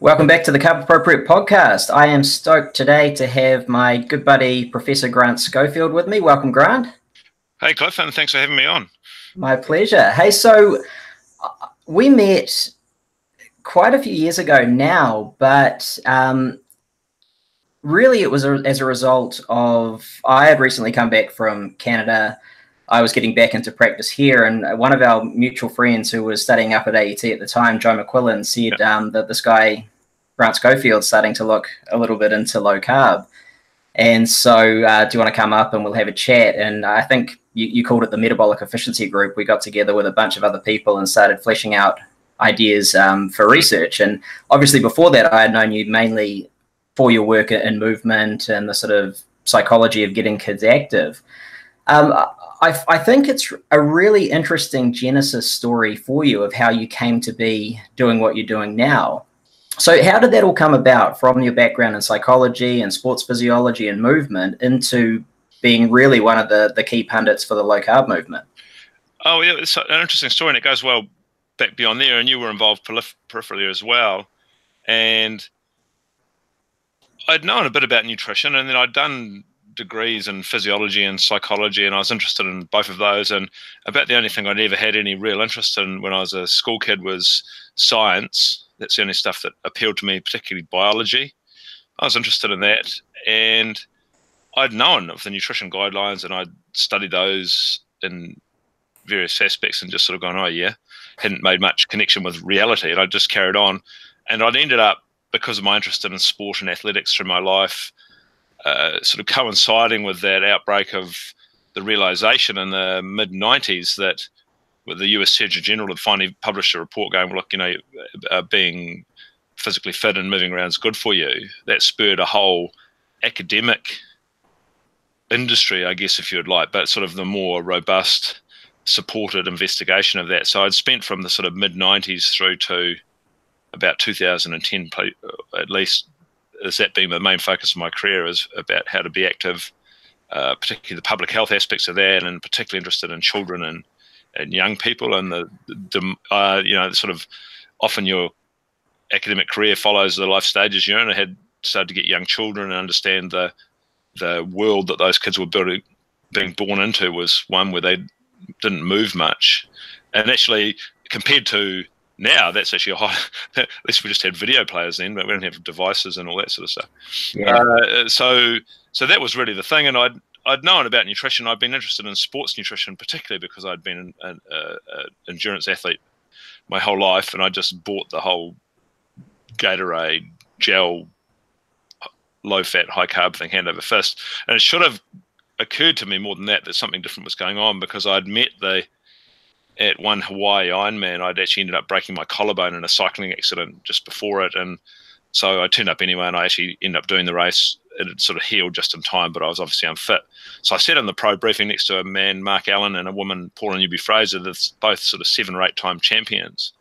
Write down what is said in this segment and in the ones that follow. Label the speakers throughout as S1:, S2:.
S1: Welcome back to the Carb Appropriate podcast. I am stoked today to have my good buddy, Professor Grant Schofield, with me. Welcome, Grant.
S2: Hey, Cliff, and thanks for having me on.
S1: My pleasure. Hey, so uh, we met quite a few years ago now, but um, really it was a, as a result of I had recently come back from Canada. I was getting back into practice here, and one of our mutual friends who was studying up at AUT at the time, Joe McQuillan, said um, that this guy Grant Schofield starting to look a little bit into low carb. And so, uh, do you want to come up and we'll have a chat? And I think you, you, called it the Metabolic Efficiency Group. We got together with a bunch of other people and started fleshing out ideas um, for research. And obviously, before that, I had known you mainly for your work in movement and the sort of psychology of getting kids active. Um, I, I, think it's a really interesting genesis story for you of how you came to be doing what you're doing now. So, how did that all come about from your background in psychology and sports physiology and movement into being really one of the, the key pundits for the low carb movement?
S2: Oh, yeah, it's an interesting story, and it goes well back beyond there. And you were involved peripherally as well. And I'd known a bit about nutrition, and then I'd done degrees in physiology and psychology, and I was interested in both of those. And about the only thing I'd ever had any real interest in when I was a school kid was science that's the only stuff that appealed to me, particularly biology. I was interested in that, and I'd known of the nutrition guidelines, and I'd studied those in various aspects, and just sort of gone, oh yeah, hadn't made much connection with reality, and I just carried on, and I'd ended up because of my interest in sport and athletics through my life, uh, sort of coinciding with that outbreak of the realization in the mid 90s that the US Surgeon General had finally published a report going, look, you know, uh, being physically fit and moving around is good for you. That spurred a whole academic industry, I guess, if you'd like, but sort of the more robust, supported investigation of that. So I'd spent from the sort of mid 90s through to about 2010, uh, at least, as that being the main focus of my career, is about how to be active, uh, particularly the public health aspects of that, and particularly interested in children and and young people, and the, the uh, you know sort of often your academic career follows the life stages you're in. I had started to get young children and understand the the world that those kids were building, being born into was one where they didn't move much, and actually compared to now, that's actually a high. At least we just had video players then, but we don't have devices and all that sort of stuff. Yeah. Uh, so, so that was really the thing, and I'd I'd known about nutrition. I'd been interested in sports nutrition, particularly because I'd been an, an uh, endurance athlete my whole life, and I just bought the whole Gatorade gel, low fat, high carb thing hand over fist. And it should have occurred to me more than that that something different was going on because I'd met the at one Hawaii Ironman. I'd actually ended up breaking my collarbone in a cycling accident just before it, and so I turned up anyway, and I actually ended up doing the race it had sort of healed just in time, but I was obviously unfit. So I sat in the pro briefing next to a man, Mark Allen, and a woman, Paula Newby Fraser, that's both sort of seven or eight time champions,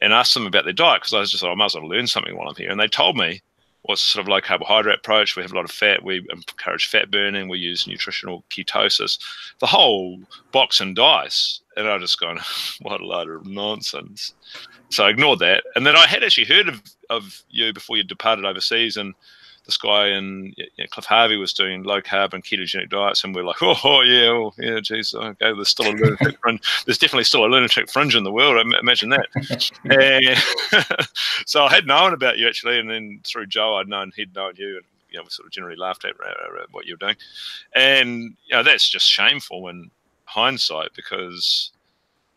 S2: and asked them about their diet because I was just like, I might as well learn something while I'm here. And they told me what's sort of low carbohydrate approach. We have a lot of fat. We encourage fat burning. We use nutritional ketosis, the whole box and dice. And I just gone, what a load of nonsense. So I ignored that. And then I had actually heard of, of you before you departed overseas and this guy in you know, Cliff Harvey was doing low carb and ketogenic diets, and we're like, oh, oh yeah, oh, yeah, geez, oh, okay, there's still a lunatic fringe. There's definitely still a lunatic fringe in the world. Imagine that. so I had known about you actually, and then through Joe, I'd known he'd known you, and you know, we sort of generally laughed at uh, uh, what you were doing, and you know, that's just shameful in hindsight because.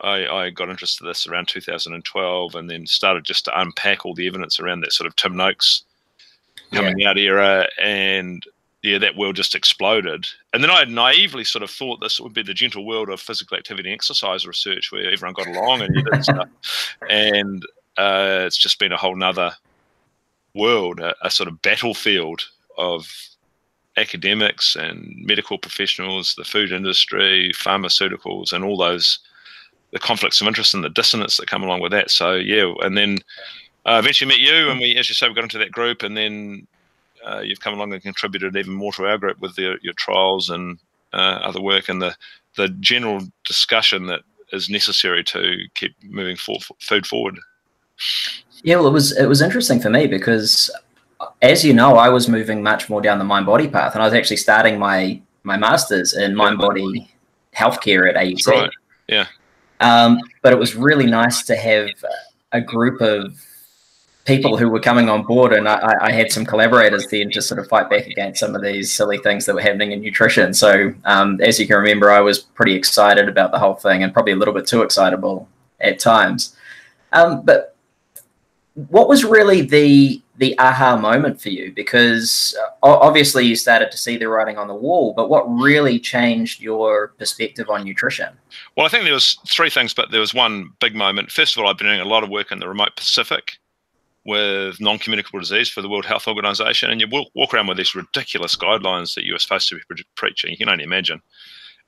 S2: I, I, got interested in this around 2012 and then started just to unpack all the evidence around that sort of Tim Noakes coming yeah. out era, and yeah, that world just exploded. And then I naively sort of thought this would be the gentle world of physical activity and exercise research, where everyone got along and did stuff. And uh, it's just been a whole nother world, a, a sort of battlefield of academics and medical professionals, the food industry, pharmaceuticals, and all those the conflicts of interest and the dissonance that come along with that. So yeah, and then uh, eventually met you, and we, as you say, we got into that group, and then uh, you've come along and contributed even more to our group with the, your trials and uh, other work, and the the general discussion that is necessary to keep moving for, food forward.
S1: Yeah, well, it was it was interesting for me because, as you know, I was moving much more down the mind body path, and I was actually starting my my masters in mind body healthcare at AUT.
S2: Right. Yeah.
S1: Um, but it was really nice to have a group of people who were coming on board, and I, I, had some collaborators then to sort of fight back against some of these silly things that were happening in nutrition. So, um, as you can remember, I was pretty excited about the whole thing, and probably a little bit too excitable at times. Um, but what was really the the aha moment for you? Because uh, obviously you started to see the writing on the wall, but what really changed your perspective on nutrition?
S2: Well, I think there was three things, but there was one big moment. First of all, I've been doing a lot of work in the remote Pacific with non-communicable disease for the World Health Organization, and you walk around with these ridiculous guidelines that you were supposed to be preaching. You can only imagine.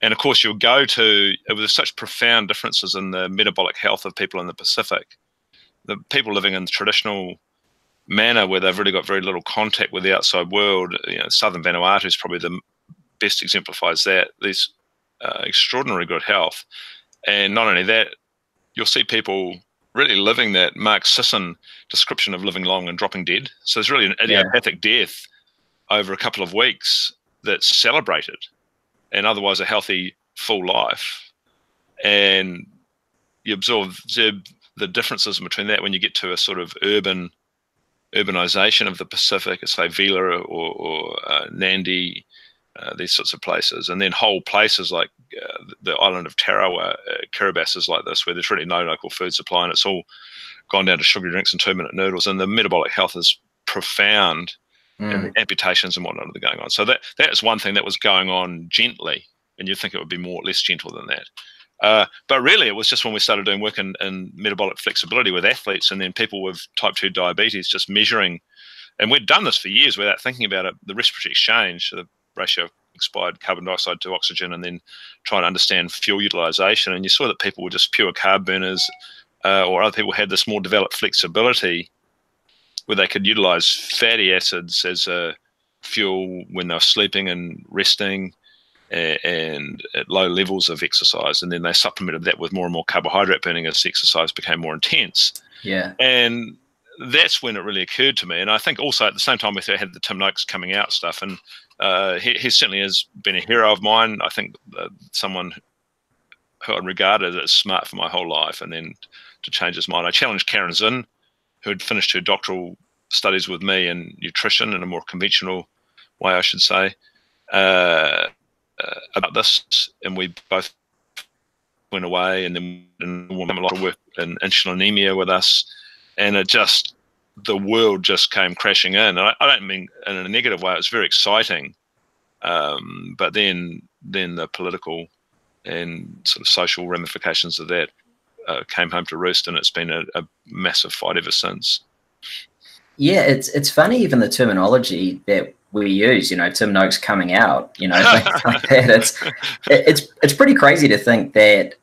S2: And of course, you'll go to it was such profound differences in the metabolic health of people in the Pacific. The people living in the traditional manner, where they've really got very little contact with the outside world. You know, southern Vanuatu is probably the best exemplifies that. These uh, extraordinary good health, and not only that, you'll see people really living that Mark Sisson description of living long and dropping dead. So it's really an idiopathic yeah. death over a couple of weeks that's celebrated, and otherwise a healthy full life. And you observe, observe the differences between that when you get to a sort of urban urbanization of the Pacific, say Vila or, or uh, Nadi, uh, these sorts of places, and then whole places like uh, the island of Tarawa, uh, Kiribati is like this, where there's really no local food supply, and it's all gone down to sugary drinks and two-minute noodles, and the metabolic health is profound, mm. and amputations and whatnot are going on. So that that is one thing that was going on gently, and you'd think it would be more less gentle than that. Uh, but really, it was just when we started doing work in, in, metabolic flexibility with athletes and then people with type 2 diabetes, just measuring. And we'd done this for years without thinking about it the respiratory exchange, the ratio of expired carbon dioxide to oxygen, and then trying to understand fuel utilization. And you saw that people were just pure carb burners, uh, or other people had this more developed flexibility where they could utilize fatty acids as a fuel when they were sleeping and resting and at low levels of exercise, and then they supplemented that with more and more carbohydrate burning as exercise became more intense.
S1: Yeah,
S2: and that's when it really occurred to me. And I think also at the same time we had the Tim Noakes coming out stuff, and uh, he, he, certainly has been a hero of mine. I think uh, someone who I regarded as smart for my whole life, and then to change his mind, I challenged Caryn Zinn, who had finished her doctoral studies with me in nutrition in a more conventional way, I should say. Uh, uh, about this, and we both went away, and then a lot of work in insulinemia with us, and it just the world just came crashing in. And I, I don't mean in a negative way; it was very exciting, um, but then then the political and sort of social ramifications of that uh, came home to roost, and it's been a, a massive fight ever since.
S1: Yeah, it's it's funny even the terminology that we use. You know, Tim Noakes coming out. You know, like that. It's it's it's pretty crazy to think that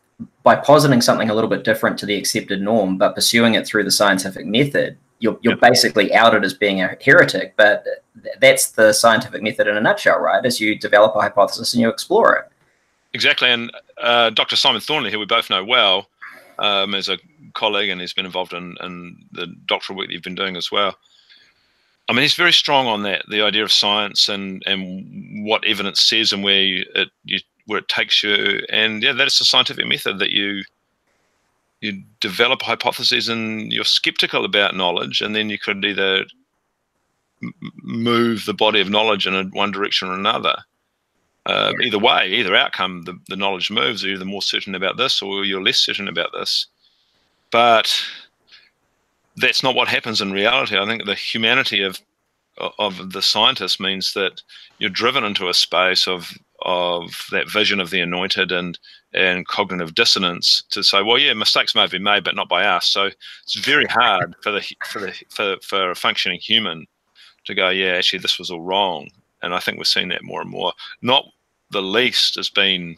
S1: by positing something a little bit different to the accepted norm, but pursuing it through the scientific method, you're you're yep. basically outed as being a heretic. But that's the scientific method in a nutshell, right? As you develop a hypothesis and you explore it.
S2: Exactly, and uh, Dr. Simon Thornley, who we both know well, um, as a colleague, and he's been involved in, in the doctoral work that you've been doing as well. I mean, he's very strong on that, the idea of science and and what evidence says and where you, it you, where it takes you, and yeah, that is the scientific method that you you develop hypotheses and you're skeptical about knowledge, and then you could either move the body of knowledge in a, one direction or another. Uh, either way, either outcome, the, the knowledge moves. You're either more certain about this or you're less certain about this. But that's not what happens in reality. I think the humanity of of the scientist means that you're driven into a space of of that vision of the anointed and and cognitive dissonance to say, well, yeah, mistakes may have been made, but not by us. So it's very hard for the for the for, for a functioning human to go, yeah, actually, this was all wrong. And I think we're seeing that more and more. Not the least has been,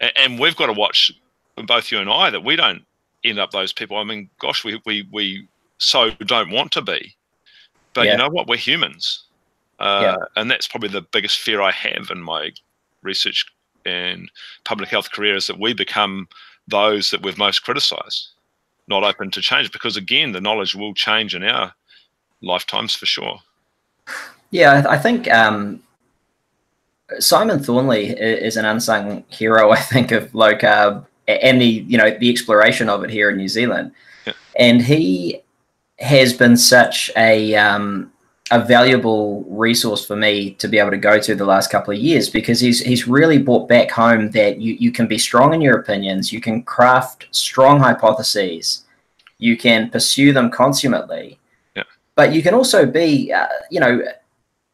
S2: and we've got to watch both you and I that we don't end up those people. I mean, gosh, we we we so don't want to be. But yeah. you know what? We're humans. Uh, yeah. And that's probably the biggest fear I have in my research and public health career is that we become those that we've most criticized. not open to change because again, the knowledge will change in our lifetimes for sure.
S1: Yeah, I think um, Simon Thornley is an unsung hero. I think of low carb and the you know the exploration of it here in New Zealand, yeah. and he has been such a um, a valuable resource for me to be able to go to the last couple of years because he's he's really brought back home that you, you can be strong in your opinions, you can craft strong hypotheses, you can pursue them consummately,
S2: yeah.
S1: but you can also be uh, you know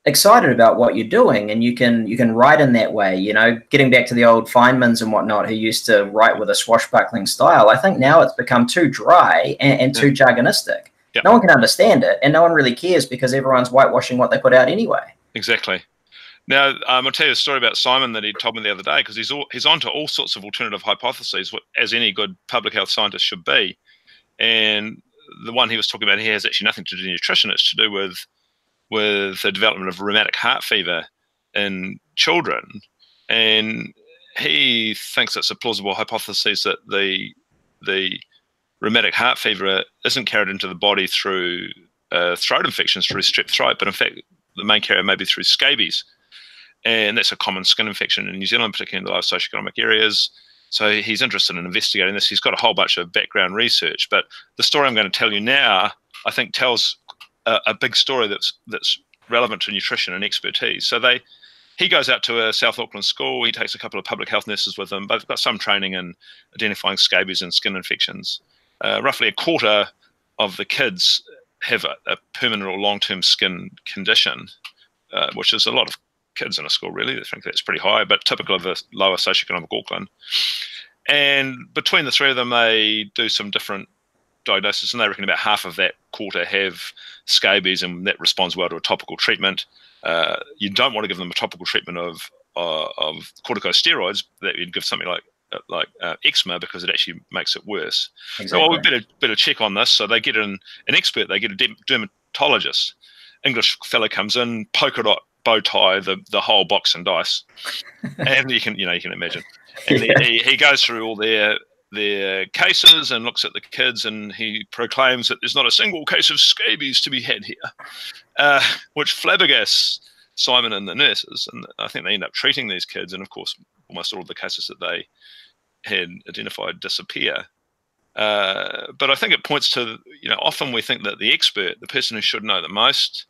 S1: excited about what you're doing and you can you can write in that way you know getting back to the old feynmans and whatnot who used to write with a swashbuckling style. I think now it's become too dry and, and too jargonistic Yep. No one can understand it, and no one really cares because everyone's whitewashing what they put out anyway.
S2: Exactly. Now, um, I'll tell you a story about Simon that he told me the other day because he's all, he's onto all sorts of alternative hypotheses, as any good public health scientist should be. And the one he was talking about here has actually nothing to do with nutrition. It's to do with with the development of rheumatic heart fever in children. And he thinks it's a plausible hypothesis that the the rheumatic heart fever isn't carried into the body through uh, throat infections, through strep throat, but in fact, the main carrier may be through scabies. And that's a common skin infection in New Zealand, particularly in the low socioeconomic areas. So he's interested in investigating this. He's got a whole bunch of background research, but the story I'm going to tell you now, I think, tells a, a big story that's that's relevant to nutrition and expertise. So they he goes out to a South Auckland school. He takes a couple of public health nurses with him. They've got some training in identifying scabies and skin infections uh, roughly a quarter of the kids have a, a permanent or long-term skin condition, uh, which is a lot of kids in a school. Really, I think that's pretty high, but typical of the lower socioeconomic Auckland. And between the three of them, they do some different diagnosis, and they reckon about half of that quarter have scabies, and that responds well to a topical treatment. Uh, you don't want to give them a topical treatment of uh, of corticosteroids that you'd give something like like uh, eczema because it actually makes it worse. Exactly. So well, we better better check on this. So they get an an expert. They get a dermatologist. English fellow comes in, polka dot bow tie, the the whole box and dice, and you can you know you can imagine. And yeah. he, he goes through all their their cases and looks at the kids and he proclaims that there's not a single case of scabies to be had here, uh, which flabbergasts Simon and the nurses. And I think they end up treating these kids. And of course, almost all of the cases that they had identified disappear. Uh, but I think it points to, you know, often we think that the expert, the person who should know the most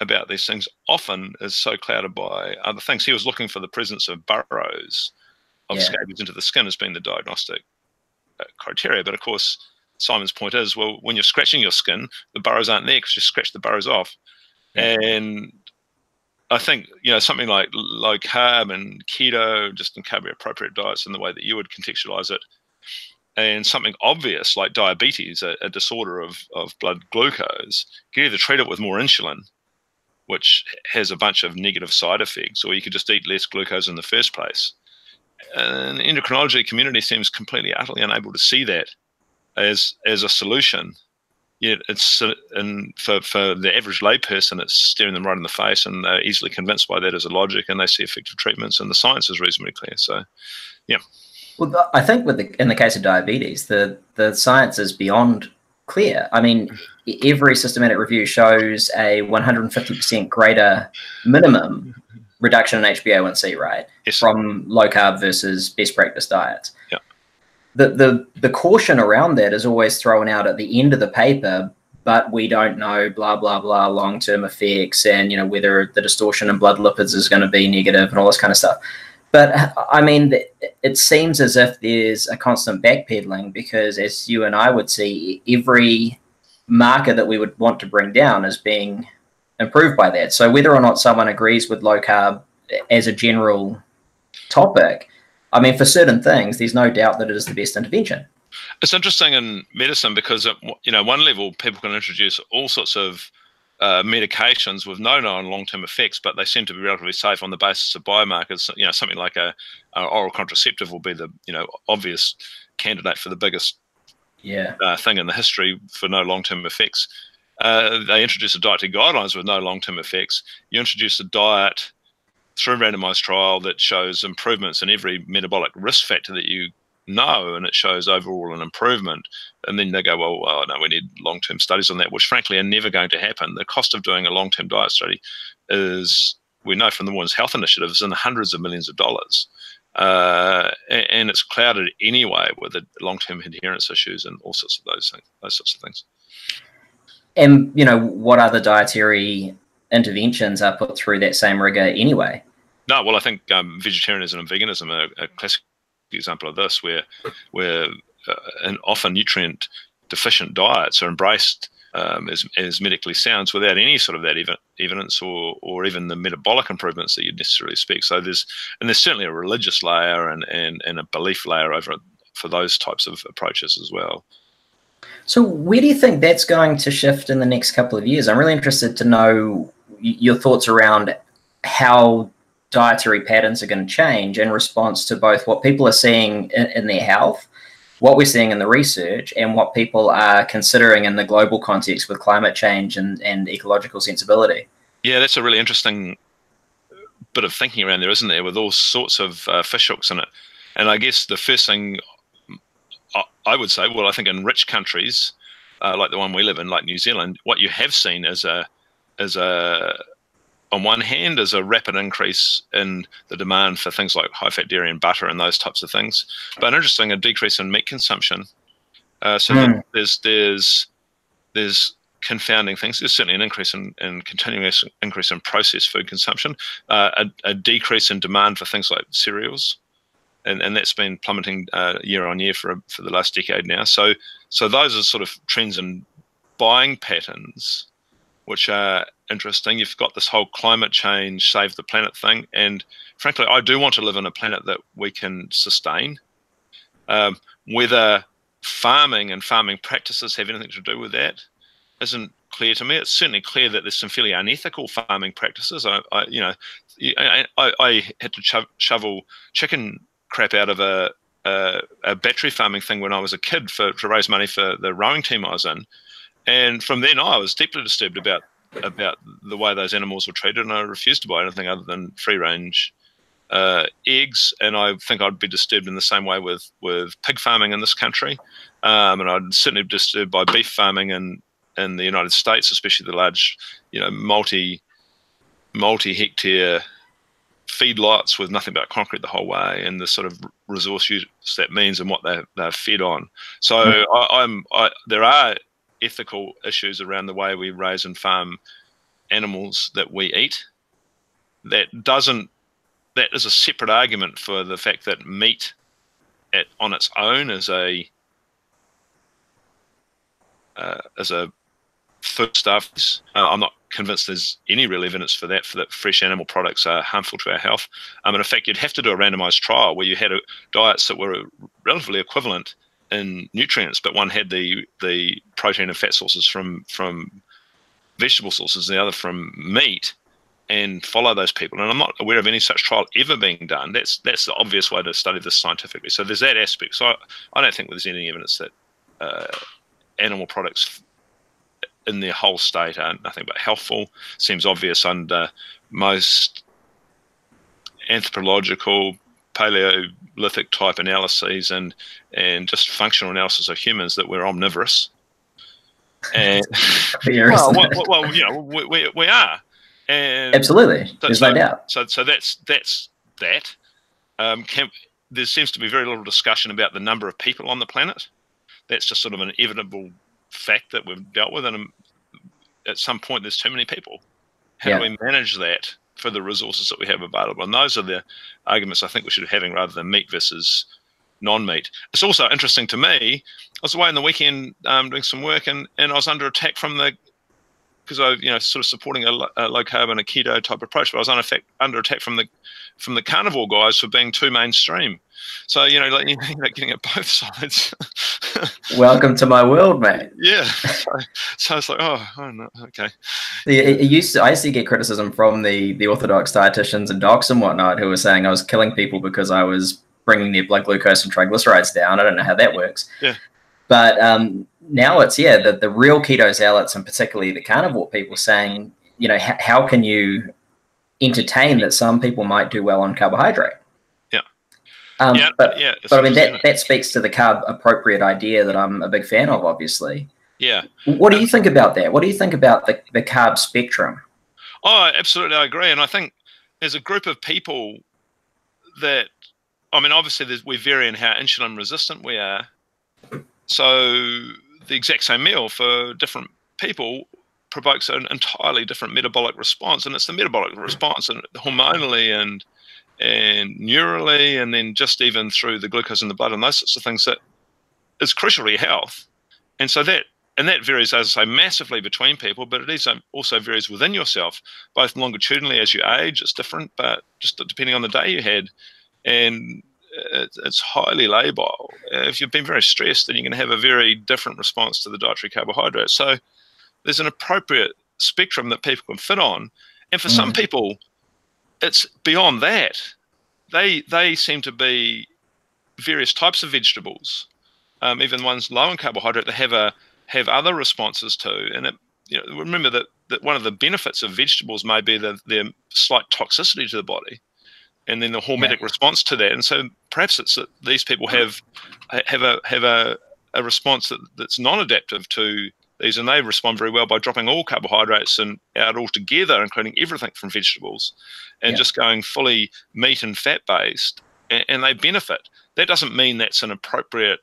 S2: about these things, often is so clouded by other things. He was looking for the presence of burrows of yeah. scabies into the skin as being the diagnostic uh, criteria. But of course, Simon's point is, well, when you're scratching your skin, the burrows aren't there because you scratch the burrows off. Yeah. And I think you know something like low carb and keto, just in carb appropriate diets, in the way that you would contextualize it, and something obvious like diabetes, a, a disorder of, of blood glucose, you can either treat it with more insulin, which has a bunch of negative side effects, or you could just eat less glucose in the first place. And the endocrinology community seems completely utterly unable to see that as as a solution yeah, it's uh, and for, for the average layperson, it's staring them right in the face, and they're easily convinced by that as a logic, and they see effective treatments, and the science is reasonably clear. So, yeah.
S1: Well, I think with the, in the case of diabetes, the the science is beyond clear. I mean, every systematic review shows a 150% greater minimum reduction in HbA1c, right?
S2: Yes.
S1: From low carb versus best practice diets. The, the the caution around that is always thrown out at the end of the paper but we don't know blah blah blah long term effects and you know whether the distortion in blood lipids is going to be negative and all this kind of stuff. But i mean it seems as if there's a constant backpedaling because as you and i would see every marker that we would want to bring down is being improved by that. So whether or not someone agrees with low carb as a general topic I mean, for certain things, there's no doubt that it is the best intervention.
S2: It's interesting in medicine because, at, you know, one level, people can introduce all sorts of uh, medications with no known long-term effects, but they seem to be relatively safe on the basis of biomarkers. You know, something like a, a oral contraceptive will be the you know obvious candidate for the biggest
S1: yeah.
S2: uh, thing in the history for no long-term effects. Uh, they introduce a dietary guidelines with no long-term effects. You introduce a diet through randomized trial that shows improvements in every metabolic risk factor that you know, and it shows overall an improvement. And then they go, well, well no, we need long term studies on that, which frankly are never going to happen. The cost of doing a long term diet study is, we know from the Women's Health Initiative, is in the hundreds of millions of dollars. Uh, and, and, it's clouded anyway with the long term adherence issues and all sorts of those things, those sorts of things.
S1: And, you know, what other dietary interventions are put through that same rigor anyway?
S2: No, well, I think um, vegetarianism and veganism are a classic example of this, where where uh, an often nutrient deficient diets are embraced um, as, as medically sounds without any sort of that ev evidence or or even the metabolic improvements that you'd necessarily expect. So there's and there's certainly a religious layer and and, and a belief layer over it for those types of approaches as well.
S1: So where do you think that's going to shift in the next couple of years? I'm really interested to know your thoughts around how dietary patterns are going to change in response to both what people are seeing in, in, their health, what we're seeing in the research, and what people are considering in the global context with climate change and, and ecological sensibility.
S2: Yeah, that's a really interesting bit of thinking around there, isn't there, with all sorts of uh, fish hooks in it. And I guess the first thing I would say, well, I think in rich countries uh, like the one we live in, like New Zealand, what you have seen is a is a on one hand is a rapid increase in the demand for things like high fat dairy and butter and those types of things, but an interesting a decrease in meat consumption. Uh, so mm. there's there's there's confounding things. There's certainly an increase in, in continuous increase in processed food consumption, uh, a, a, decrease in demand for things like cereals, and, and that's been plummeting uh, year on year for for the last decade now. So so those are sort of trends in buying patterns which are interesting. You've got this whole climate change, save the planet thing. And frankly, I do want to live on a planet that we can sustain. Um, whether farming and farming practices have anything to do with that isn't clear to me. It's certainly clear that there's some fairly unethical farming practices. I, I you know, I, I, had to shovel chicken crap out of a, a, a battery farming thing when I was a kid for to raise money for the rowing team I was in and from then on, I was deeply disturbed about about the way those animals were treated, and I refused to buy anything other than free range uh, eggs. And I think I'd be disturbed in the same way with with pig farming in this country, um, and I'd certainly be disturbed by beef farming in in the United States, especially the large, you know, multi multi hectare feedlots with nothing but concrete the whole way, and the sort of resource use that means and what they're, they're fed on. So mm. I, I'm I, there are ethical issues around the way we raise and farm animals that we eat. That doesn't that is a separate argument for the fact that meat at, on its own is a uh, as a foodstuff. Uh, I'm not convinced there's any real evidence for that. For that, fresh animal products are harmful to our health. Um, and in fact, you'd have to do a randomized trial where you had a, diets that were relatively equivalent in nutrients, but one had the the protein and fat sources from from vegetable sources, the other from meat, and follow those people. And I'm not aware of any such trial ever being done. That's that's the obvious way to study this scientifically. So there's that aspect. So I, I don't think there's any evidence that uh, animal products in their whole state are nothing but healthful. Seems obvious under most anthropological Paleolithic type analyses and and just functional analysis of humans that we're omnivorous. And well, well, well, you know, we, we, we are. And
S1: Absolutely, so, there's
S2: so,
S1: no doubt.
S2: So, so that's that's that. Um, can, there seems to be very little discussion about the number of people on the planet. That's just sort of an inevitable fact that we've dealt with, and um, at some point, there's too many people. How yeah. do we manage that? For the resources that we have available. And those are the arguments I think we should be having rather than meat versus non-meat. It's also interesting to me. I was away on the weekend um, doing some work, and, and I was under attack from the because I, you know, sort of supporting a, a, low carb and a keto type approach, but I was under, under attack from the from the carnivore guys for being too mainstream. So you know, like, you know getting at both sides.
S1: Welcome to my world, mate.
S2: Yeah. So, so it's like, oh, oh no, okay.
S1: It, it, used to, I used to get criticism from the the orthodox dietitians and docs and whatnot who were saying I was killing people because I was bringing their blood glucose and triglycerides down. I don't know how that works.
S2: Yeah.
S1: But um, now it's yeah, the the real keto zealots and particularly the carnivore people saying, you know, how can you entertain that some people might do well on carbohydrate? Um,
S2: yeah,
S1: but
S2: yeah,
S1: but I mean that that speaks to the carb appropriate idea that I'm a big fan of, obviously.
S2: Yeah.
S1: What do you think about that? What do you think about the, the carb spectrum?
S2: Oh, absolutely, I agree, and I think there's a group of people that, I mean, obviously we vary in how insulin resistant we are. So the exact same meal for different people provokes an entirely different metabolic response, and it's the metabolic response and hormonally and and neurally, and then just even through the glucose in the blood and those sorts of things that is crucial to your health. And so that and that varies, as I say, massively between people, but it is um, also varies within yourself, both longitudinally as you age. It's different, but just depending on the day you had, and it's highly labile. If you've been very stressed, then you're going to have a very different response to the dietary carbohydrates. So there's an appropriate spectrum that people can fit on, and for mm. some people, it's beyond that. They they seem to be various types of vegetables, um, even ones low in carbohydrate. They have a have other responses to. And it, you know, remember that, that one of the benefits of vegetables may be the, their slight toxicity to the body, and then the hormetic yeah. response to that. And so perhaps it's that these people have have a have a, a response that, that's non-adaptive to these, and they respond very well by dropping all carbohydrates and out altogether, including everything from vegetables, and yeah. just going fully meat and fat based, and, and they benefit. That doesn't mean that's an appropriate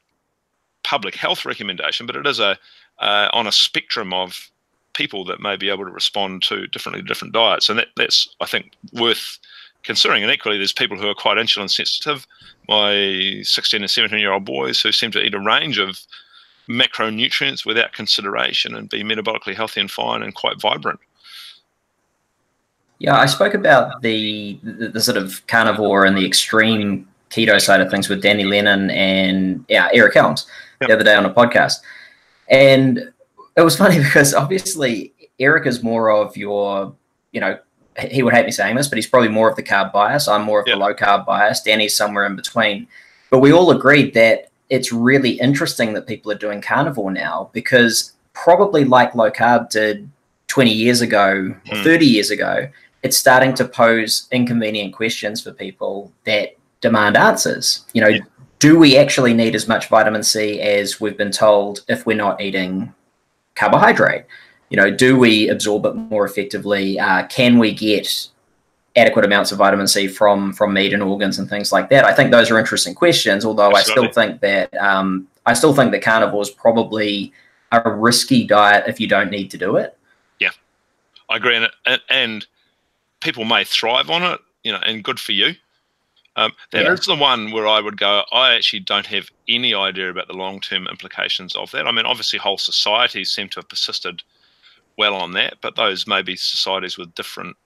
S2: public health recommendation, but it is a uh, on a spectrum of people that may be able to respond to differently to different diets, and that, that's I think worth considering. And equally, there's people who are quite insulin sensitive. My 16 and 17 year old boys who seem to eat a range of macronutrients without consideration and be metabolically healthy and fine and quite vibrant.
S1: Yeah, I spoke about the, the, the sort of carnivore and the extreme keto side of things with Danny Lennon and yeah, Eric Helms yep. the other day on a podcast. And it was funny because obviously Eric is more of your, you know, he would hate me saying this, but he's probably more of the carb bias. I'm more of yep. the low carb bias. Danny's somewhere in between. But we all agreed that it's really interesting that people are doing carnivore now because probably like low carb did 20 years ago, mm. 30 years ago, it's starting to pose inconvenient questions for people that demand answers. You know, yeah do we actually need as much vitamin C as we've been told if we're not eating carbohydrate? You know, do we absorb it more effectively? Uh, can we get adequate amounts of vitamin C from from meat and organs and things like that? I think those are interesting questions. Although Absolutely. I still think that um, I still think that carnivore is probably a risky diet if you don't need to do it.
S2: Yeah, I agree, and, and people may thrive on it. You know, and good for you. Um, that yeah. is the one where I would go. I actually don't have any idea about the long-term implications of that. I mean, obviously, whole societies seem to have persisted well on that, but those may be societies with different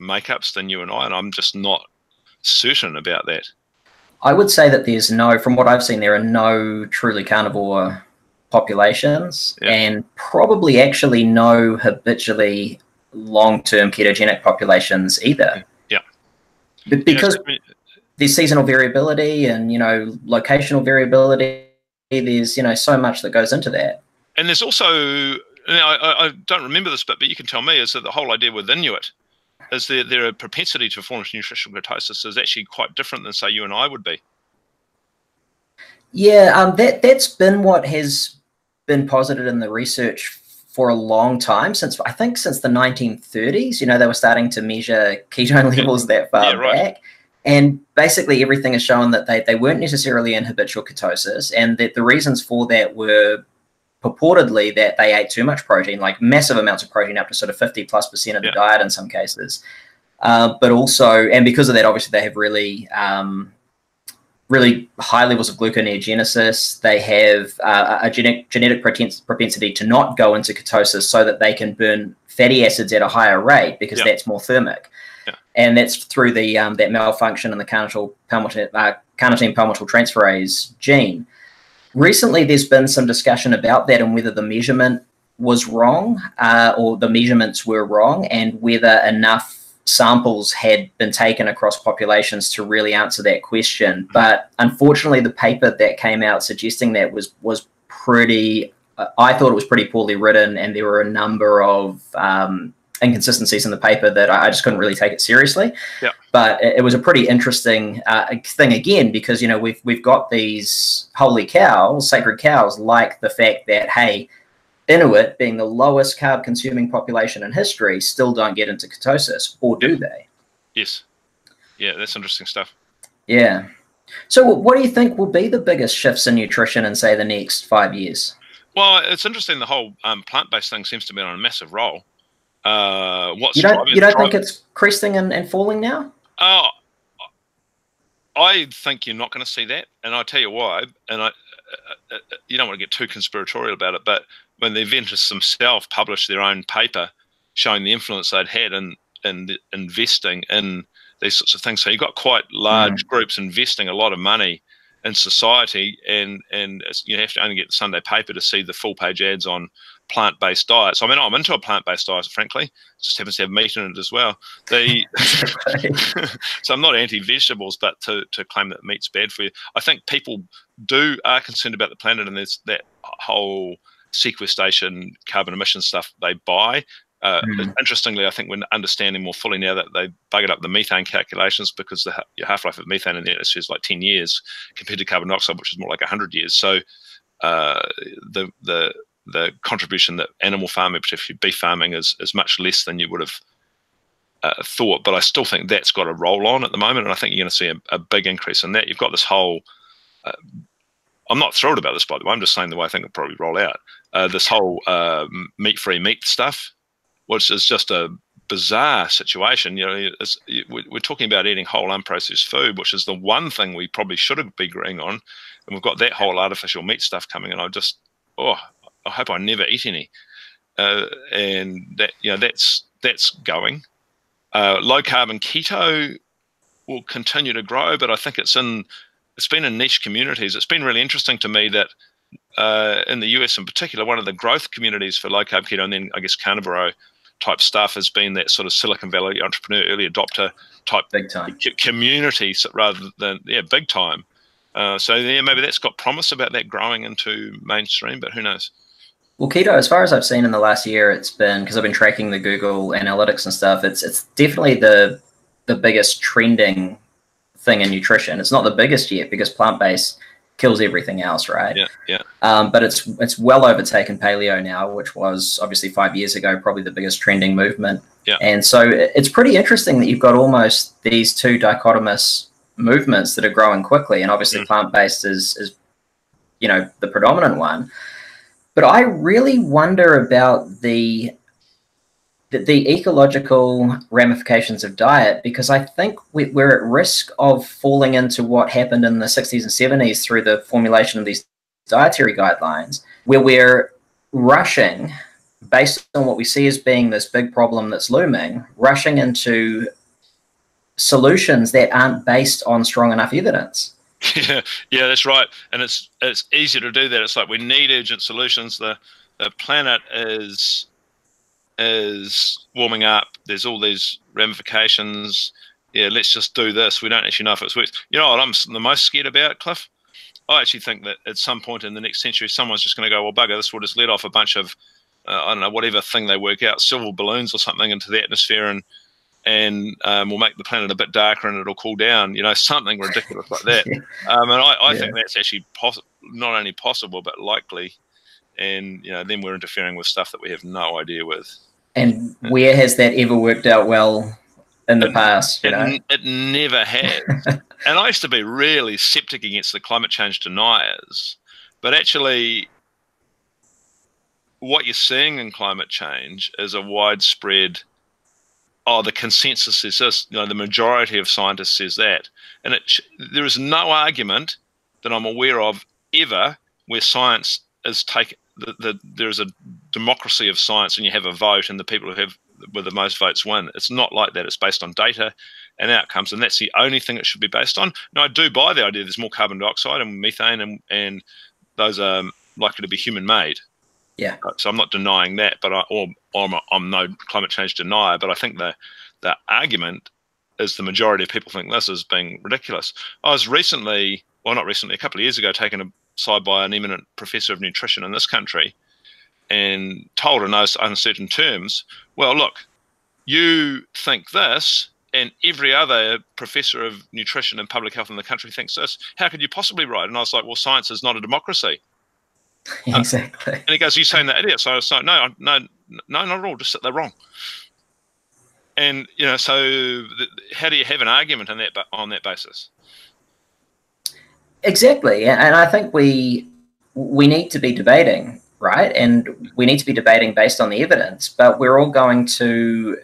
S2: makeups than you and I, and I'm just not certain about that.
S1: I would say that there's no, from what I've seen, there are no truly carnivore populations, yeah. and probably actually no habitually long-term ketogenic populations either.
S2: Mm, yeah.
S1: But because yeah, there's seasonal variability and you know locational variability. There's you know so much that goes into that.
S2: And there's also now I, I don't remember this bit, but you can tell me is that the whole idea with Inuit is there their propensity to form nutritional ketosis is actually quite different than say you and I would be.
S1: Yeah, um, that that's been what has been posited in the research for a long time since I think since the 1930s. You know, they were starting to measure ketone levels that far yeah, right. back, and basically, everything has shown that they, they weren't necessarily in habitual ketosis, and that the reasons for that were purportedly that they ate too much protein, like massive amounts of protein, up to sort of 50 plus percent of yeah. the diet in some cases. Uh, but also, and because of that, obviously, they have really, um, really high levels of gluconeogenesis. They have uh, a genetic, genetic propensity to not go into ketosis so that they can burn fatty acids at a higher rate because yeah. that's more thermic and that's through the um, that malfunction in the carnitine palmitoyl, uh, carnitine palmitoyl transferase gene. Recently, there's been some discussion about that and whether the measurement was wrong uh, or the measurements were wrong, and whether enough samples had been taken across populations to really answer that question. But unfortunately, the paper that came out suggesting that was was pretty. Uh, I thought it was pretty poorly written, and there were a number of um, inconsistencies in the paper that I, I, just couldn't really take it seriously.
S2: Yeah.
S1: But it, it was a pretty interesting uh, thing again because you know we've we've got these holy cows, sacred cows, like the fact that hey, Inuit being the lowest carb consuming population in history still don't get into ketosis, or do they?
S2: Yes. Yeah, that's interesting stuff.
S1: Yeah. So, what do you think will be the biggest shifts in nutrition in, say, the next five years?
S2: Well, it's interesting. The whole um, plant-based thing seems to be on a massive roll. Uh, what's
S1: you don't driving, you don't driving? think it's cresting and, and falling now?
S2: Oh, I think you're not going to see that, and I'll tell you why. And I, uh, uh, you don't want to get too conspiratorial about it, but when the Adventists themselves published their own paper showing the influence they'd had in in investing in these sorts of things, so you've got quite large mm. groups investing a lot of money in society, and and you have to only get the Sunday paper to see the full page ads on plant-based diets. I mean, I'm into a plant-based diet, frankly. It just happens to have meat in it as well. The so I'm not anti-vegetables, but to, to claim that meat's bad for you, I think people do are concerned about the planet, and there's that whole sequestration carbon emission stuff they buy. Uh, mm. Interestingly, I think we're understanding more fully now that they buggered up the methane calculations because the half life of methane in the atmosphere is like 10 years compared to carbon dioxide, which is more like 100 years. So uh, the the the contribution that animal farming, particularly beef farming, is is much less than you would have uh, thought. But I still think that's got a roll on at the moment, and I think you're going to see a, a big increase in that. You've got this whole uh, I'm not thrilled about this, by the way. I'm just saying the way I think it'll probably roll out. Uh, this whole uh, meat-free meat stuff which is just a bizarre situation. You know, we're talking about eating whole unprocessed food, which is the one thing we probably should have been agreeing on, and we've got that whole artificial meat stuff coming. And I just, oh, I hope I never eat any. Uh, and that, you know, that's that's going. Uh, low carbon keto will continue to grow, but I think it's in it's been in niche communities. It's been really interesting to me that uh, in the US in particular, one of the growth communities for low carb keto, and then I guess carnivore type stuff has been that sort of Silicon Valley entrepreneur, early adopter type
S1: big time
S2: community rather than yeah, big time. Uh, so yeah, maybe that's got promise about that growing into mainstream, but who knows?
S1: Well, keto, as far as I've seen in the last year, it's been because I've been tracking the Google Analytics and stuff. It's it's definitely the the biggest trending thing in nutrition. It's not the biggest yet because plant based kills everything else, right?
S2: Yeah, yeah.
S1: Um, but it's it's well overtaken paleo now, which was obviously five years ago probably the biggest trending movement.
S2: Yeah.
S1: And so it's pretty interesting that you've got almost these two dichotomous movements that are growing quickly, and obviously mm. plant based is is you know the predominant one. But I really wonder about the the, ecological ramifications of diet because I think we, we're at risk of falling into what happened in the 60s and 70s through the formulation of these dietary guidelines, where we're rushing, based on what we see as being this big problem that's looming, rushing into solutions that aren't based on strong enough evidence.
S2: Yeah, yeah, that's right. And it's it's easy to do that. It's like we need urgent solutions. The the planet is is warming up. There's all these ramifications. Yeah, let's just do this. We don't actually know if it's works. You know what I'm the most scared about, Cliff? I actually think that at some point in the next century, someone's just going to go, well, bugger, this will just let off a bunch of, uh, I don't know, whatever thing they work out, silver balloons or something into the atmosphere and and um, we'll make the planet a bit darker and it'll cool down, you know, something ridiculous like that. Um, and I, I yeah. think that's actually poss- not only possible, but likely. And, you know, then we're interfering with stuff that we have no idea with.
S1: And where has that ever worked out well in the
S2: it,
S1: past?
S2: It, know? it never has. and I used to be really skeptic against the climate change deniers, but actually, what you're seeing in climate change is a widespread. Oh, the consensus is this. You know, the majority of scientists says that, and it, there is no argument that I'm aware of ever where science is taken the, the, there's a democracy of science and you have a vote and the people who have with the most votes win. It's not like that. It's based on data and outcomes, and that's the only thing it should be based on. Now, I do buy the idea there's more carbon dioxide and methane, and, and those are likely to be human made.
S1: Yeah.
S2: Uh, so I'm not denying that, but I, or, or I'm, I'm no climate change denier, but I think the the argument is the majority of people think this is being ridiculous. I was recently, well, not recently, a couple of years ago, taken aside by an eminent professor of nutrition in this country and told in those uncertain terms, well, look, you think this, and every other professor of nutrition and public health in the country thinks this. How could you possibly write? And I was like, well, science is not a democracy.
S1: exactly.
S2: Uh, and he goes, "You saying that idiot?" So I was like, "No, no, no, not at all. Just that they're wrong." And you know, so how do you have an argument on that on that basis?
S1: Exactly, and I think we we need to be debating, right? And we need to be debating based on the evidence. But we're all going to,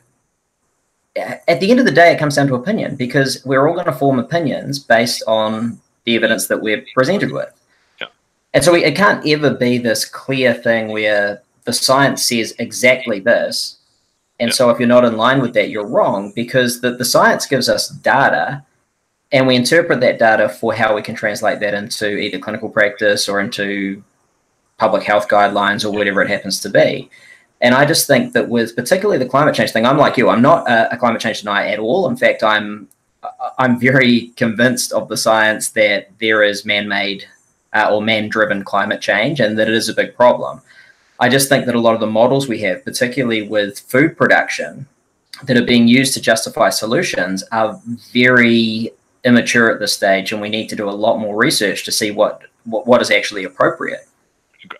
S1: at the end of the day, it comes down to opinion because we're all going to form opinions based on the evidence that we're presented with. And so we, it can't ever be this clear thing where the science says exactly this. And so if you're not in line with that, you're wrong because the, the science gives us data and we interpret that data for how we can translate that into either clinical practice or into public health guidelines or whatever it happens to be. And I just think that with particularly the climate change thing, I'm like you. I'm not a, a climate change denier at all. In fact, I'm I'm very convinced of the science that there is man-made uh, or man-driven climate change, and that it is a big problem. I just think that a lot of the models we have, particularly with food production, that are being used to justify solutions, are very immature at this stage, and we need to do a lot more research to see what what, what is actually appropriate.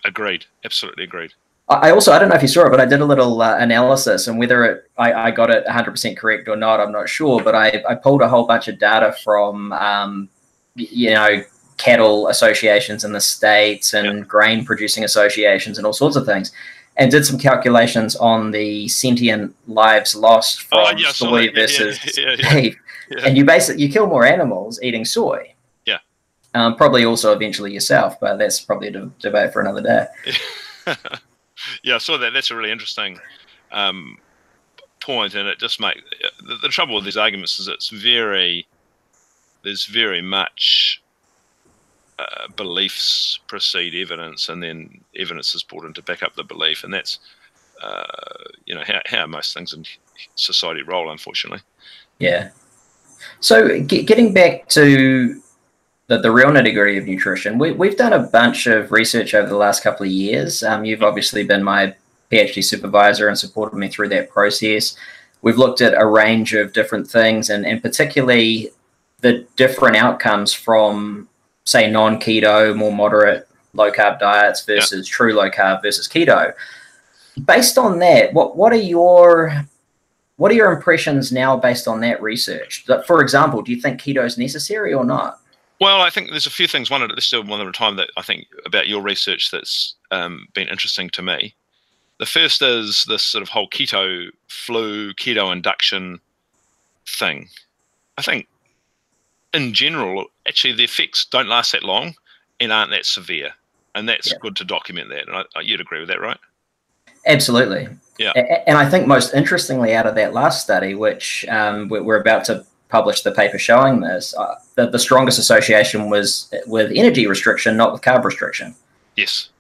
S2: Agreed. Absolutely agreed.
S1: I also, I don't know if you saw it, but I did a little uh, analysis, and whether it, I, I, got it 100% correct or not, I'm not sure. But I, I pulled a whole bunch of data from, um, you know, cattle associations in the states and yep. grain producing associations and all sorts of things and did some calculations on the sentient lives lost oh, from oh, yeah, soy versus yeah, yeah, beef. And you basically you kill more animals eating soy.
S2: Yeah.
S1: Um, probably also eventually yourself but that's probably a de- debate for another day.
S2: Yeah i saw that. That's a really interesting um, point and it just makes the, the trouble with these arguments is it's very there's very much uh, beliefs precede evidence, and then evidence is brought in to back up the belief, and that's uh, you know how, how most things in society roll, unfortunately.
S1: Yeah. So getting back to the, the real nitty gritty of nutrition, we, we've done a bunch of research over the last couple of years. Um, you've obviously been my PhD supervisor and supported me through that process. We've looked at a range of different things, and, and particularly the different outcomes from say non-keto, more moderate low carb diets versus yeah. true low carb versus keto. Based on that, what what are your what are your impressions now based on that research? For example, do you think keto is necessary or not?
S2: Well, I think there's a few things. One at this one at a time that I think about your research that's um, been interesting to me. The first is this sort of whole keto flu, keto induction thing. I think in general, actually the effects don't last that long and aren't that severe, and that's yeah. good to document that. And I, you'd agree with that, right?
S1: Absolutely.
S2: Yeah.
S1: And I think most interestingly, out of that last study, which um, we're about to publish the paper showing this, uh, the, the strongest association was with energy restriction, not with carb restriction.
S2: Yes.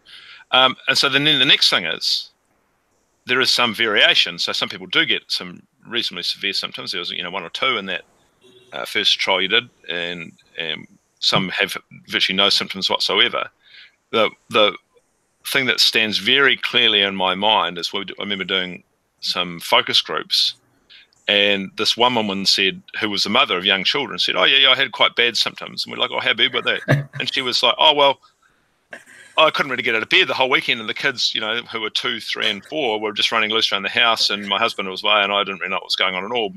S2: Um, and so then, then the next thing is there is some variation. So some people do get some reasonably severe symptoms. There was you know one or two in that uh, first trial you did, and, and some have virtually no symptoms whatsoever. The the thing that stands very clearly in my mind is we, I remember doing some focus groups, and this one woman said, who was the mother of young children, said, "Oh yeah, yeah I had quite bad symptoms." And we're like, "Oh, how bad were they?" and she was like, "Oh well." I couldn't really get out of bed the whole weekend, and the kids, you know, who were two, three, and four, were just running loose around the house, and my husband was away, and I didn't really know what was going on at all.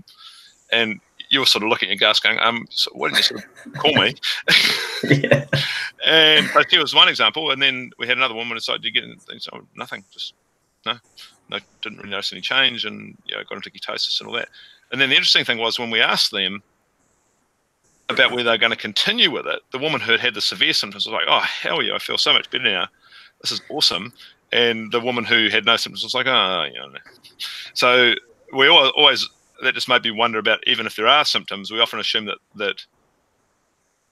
S2: And you were sort of looking at your gas going, um, so why didn't you sort of call me? yeah. And but here was one example. And then we had another woman decide to get things, oh, nothing, just no, no, didn't really notice any change and, you know, got into ketosis and all that. And then the interesting thing was when we asked them about whether they're going to continue with it, the woman who had had the severe symptoms was like, oh, hell yeah, I feel so much better now. This is awesome. And the woman who had no symptoms was like, oh, you know. So we always that just made me wonder about even if there are symptoms, we often assume that that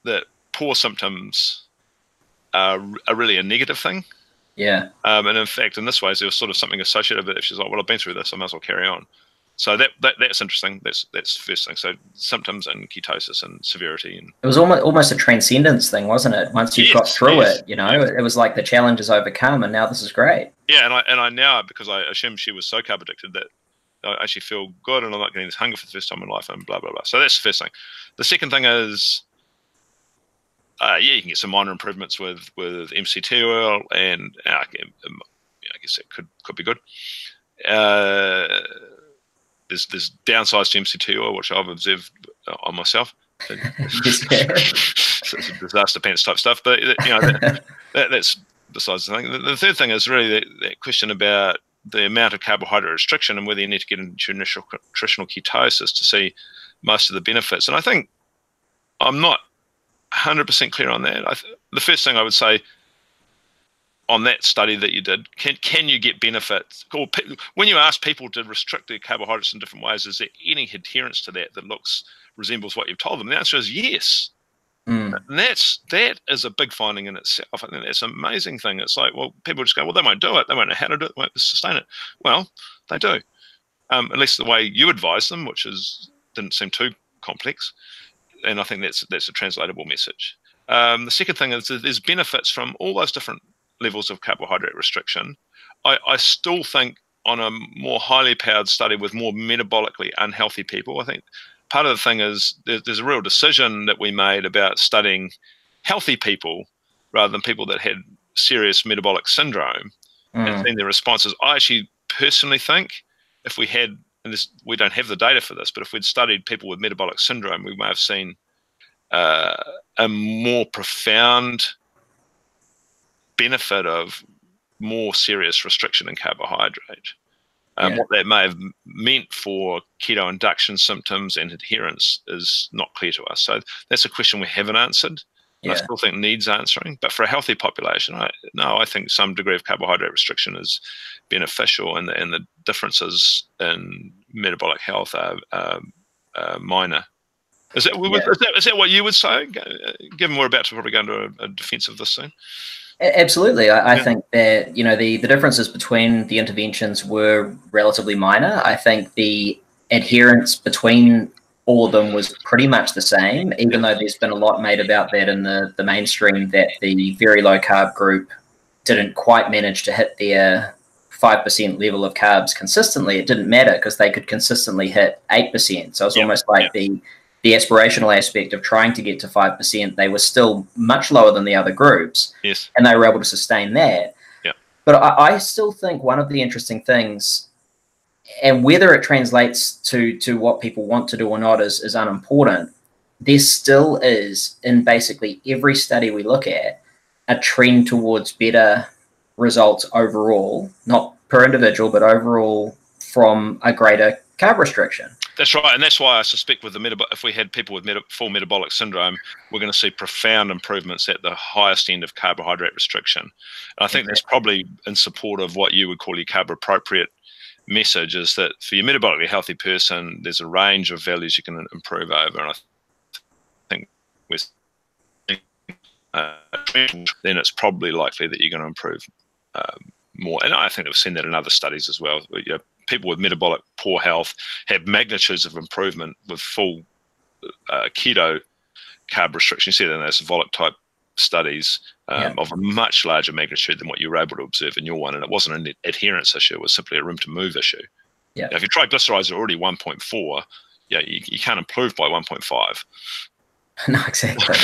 S2: that poor symptoms are, are really a negative thing.
S1: Yeah.
S2: Um, and in fact, in this way, there was sort of something associated with it. She's like, "Well, I've been through this. I might as well carry on." So that, that that's interesting. That's that's first thing. So symptoms and ketosis and severity and
S1: it was almost almost a transcendence thing, wasn't it? Once you yes, got through yes, it, you know, yes. it was like the challenge is overcome, and now this is great.
S2: Yeah, and I and I now because I assume she was so carb addicted that I actually feel good and I'm not getting this hunger for the first time in life and blah, blah, blah. So that's the first thing. The second thing is, uh, yeah, you can get some minor improvements with, with MCT oil and uh, I guess it could, could be good. Uh, there's, there's downsides to MCT oil, which I've observed on myself. disaster pants type stuff, but you know that, that, that's besides the thing. The, the third thing is really that, that, question about the amount of carbohydrate restriction and whether you need to get into initial nutritional ketosis to see most of the benefits. And I think I'm not 100% clear on that. Th- the first thing I would say on that study that you did, can can you get benefits? Or when you ask people to restrict their carbohydrates in different ways, is there any adherence to that that looks resembles what you've told them? The answer is yes. Mm. And that's that is a big finding in itself. I think that's an amazing thing. It's like, well, people just go, well, they won't do it. They won't know how to do it. They won't sustain it. Well, they do. Um, at least the way you advise them, which is didn't seem too complex. And I think that's that's a translatable message. Um, the second thing is that there's benefits from all those different levels of carbohydrate restriction. I, I still think on a more highly powered study with more metabolically unhealthy people, I think part of the thing is there's, a real decision that we made about studying healthy people rather than people that had serious metabolic syndrome mm. and seeing their responses. I actually personally think if we had, and this, we don't have the data for this, but if we'd studied people with metabolic syndrome, we may have seen uh, a more profound benefit of more serious restriction in carbohydrate. Um, yeah. What that may have meant for keto induction symptoms and adherence is not clear to us. So that's a question we haven't answered. Yeah. I still think needs answering. But for a healthy population, I, no, I think some degree of carbohydrate restriction is beneficial, and the, and the differences in metabolic health are, are minor. Is that, yeah. is that, is that what you would say? Given we're about to probably go into a, a defense of this soon.
S1: Absolutely, I, I yeah. think that you know the the differences between the interventions were relatively minor. I think the adherence between all of them was pretty much the same, even though there's been a lot made about that in the the mainstream that the very low carb group didn't quite manage to hit their five percent level of carbs consistently. It didn't matter because they could consistently hit eight percent. So it's yeah. almost like the the aspirational aspect of trying to get to 5%, they were still much lower than the other groups.
S2: Yes.
S1: And they were able to sustain that.
S2: Yeah.
S1: But I, I still think one of the interesting things, and whether it translates to, to what people want to do or not is, is unimportant, there still is, in basically every study we look at, a trend towards better results overall, not per individual, but overall from a greater carb restriction.
S2: That's right, and that's why I suspect with the metabolic, if we had people with meta- full metabolic syndrome, we're going to see profound improvements at the highest end of carbohydrate restriction. And I think that's probably in support of what you would call your carb appropriate message. Is that for your metabolically healthy person, there's a range of values you can improve over, and I think with uh, then it's probably likely that you're going to improve um, more. And I think we've seen that in other studies as well. You know, people with metabolic poor health have magnitudes of improvement with full uh, keto carb restriction. You see that in those Volek type studies um, yeah. of a much larger magnitude than what you were able to observe in your one. And it wasn't an adherence issue, it was simply a room to move issue.
S1: Yeah.
S2: Now, if your triglycerides are already 1.4, yeah, you, you can't improve by 1.5.
S1: no, exactly.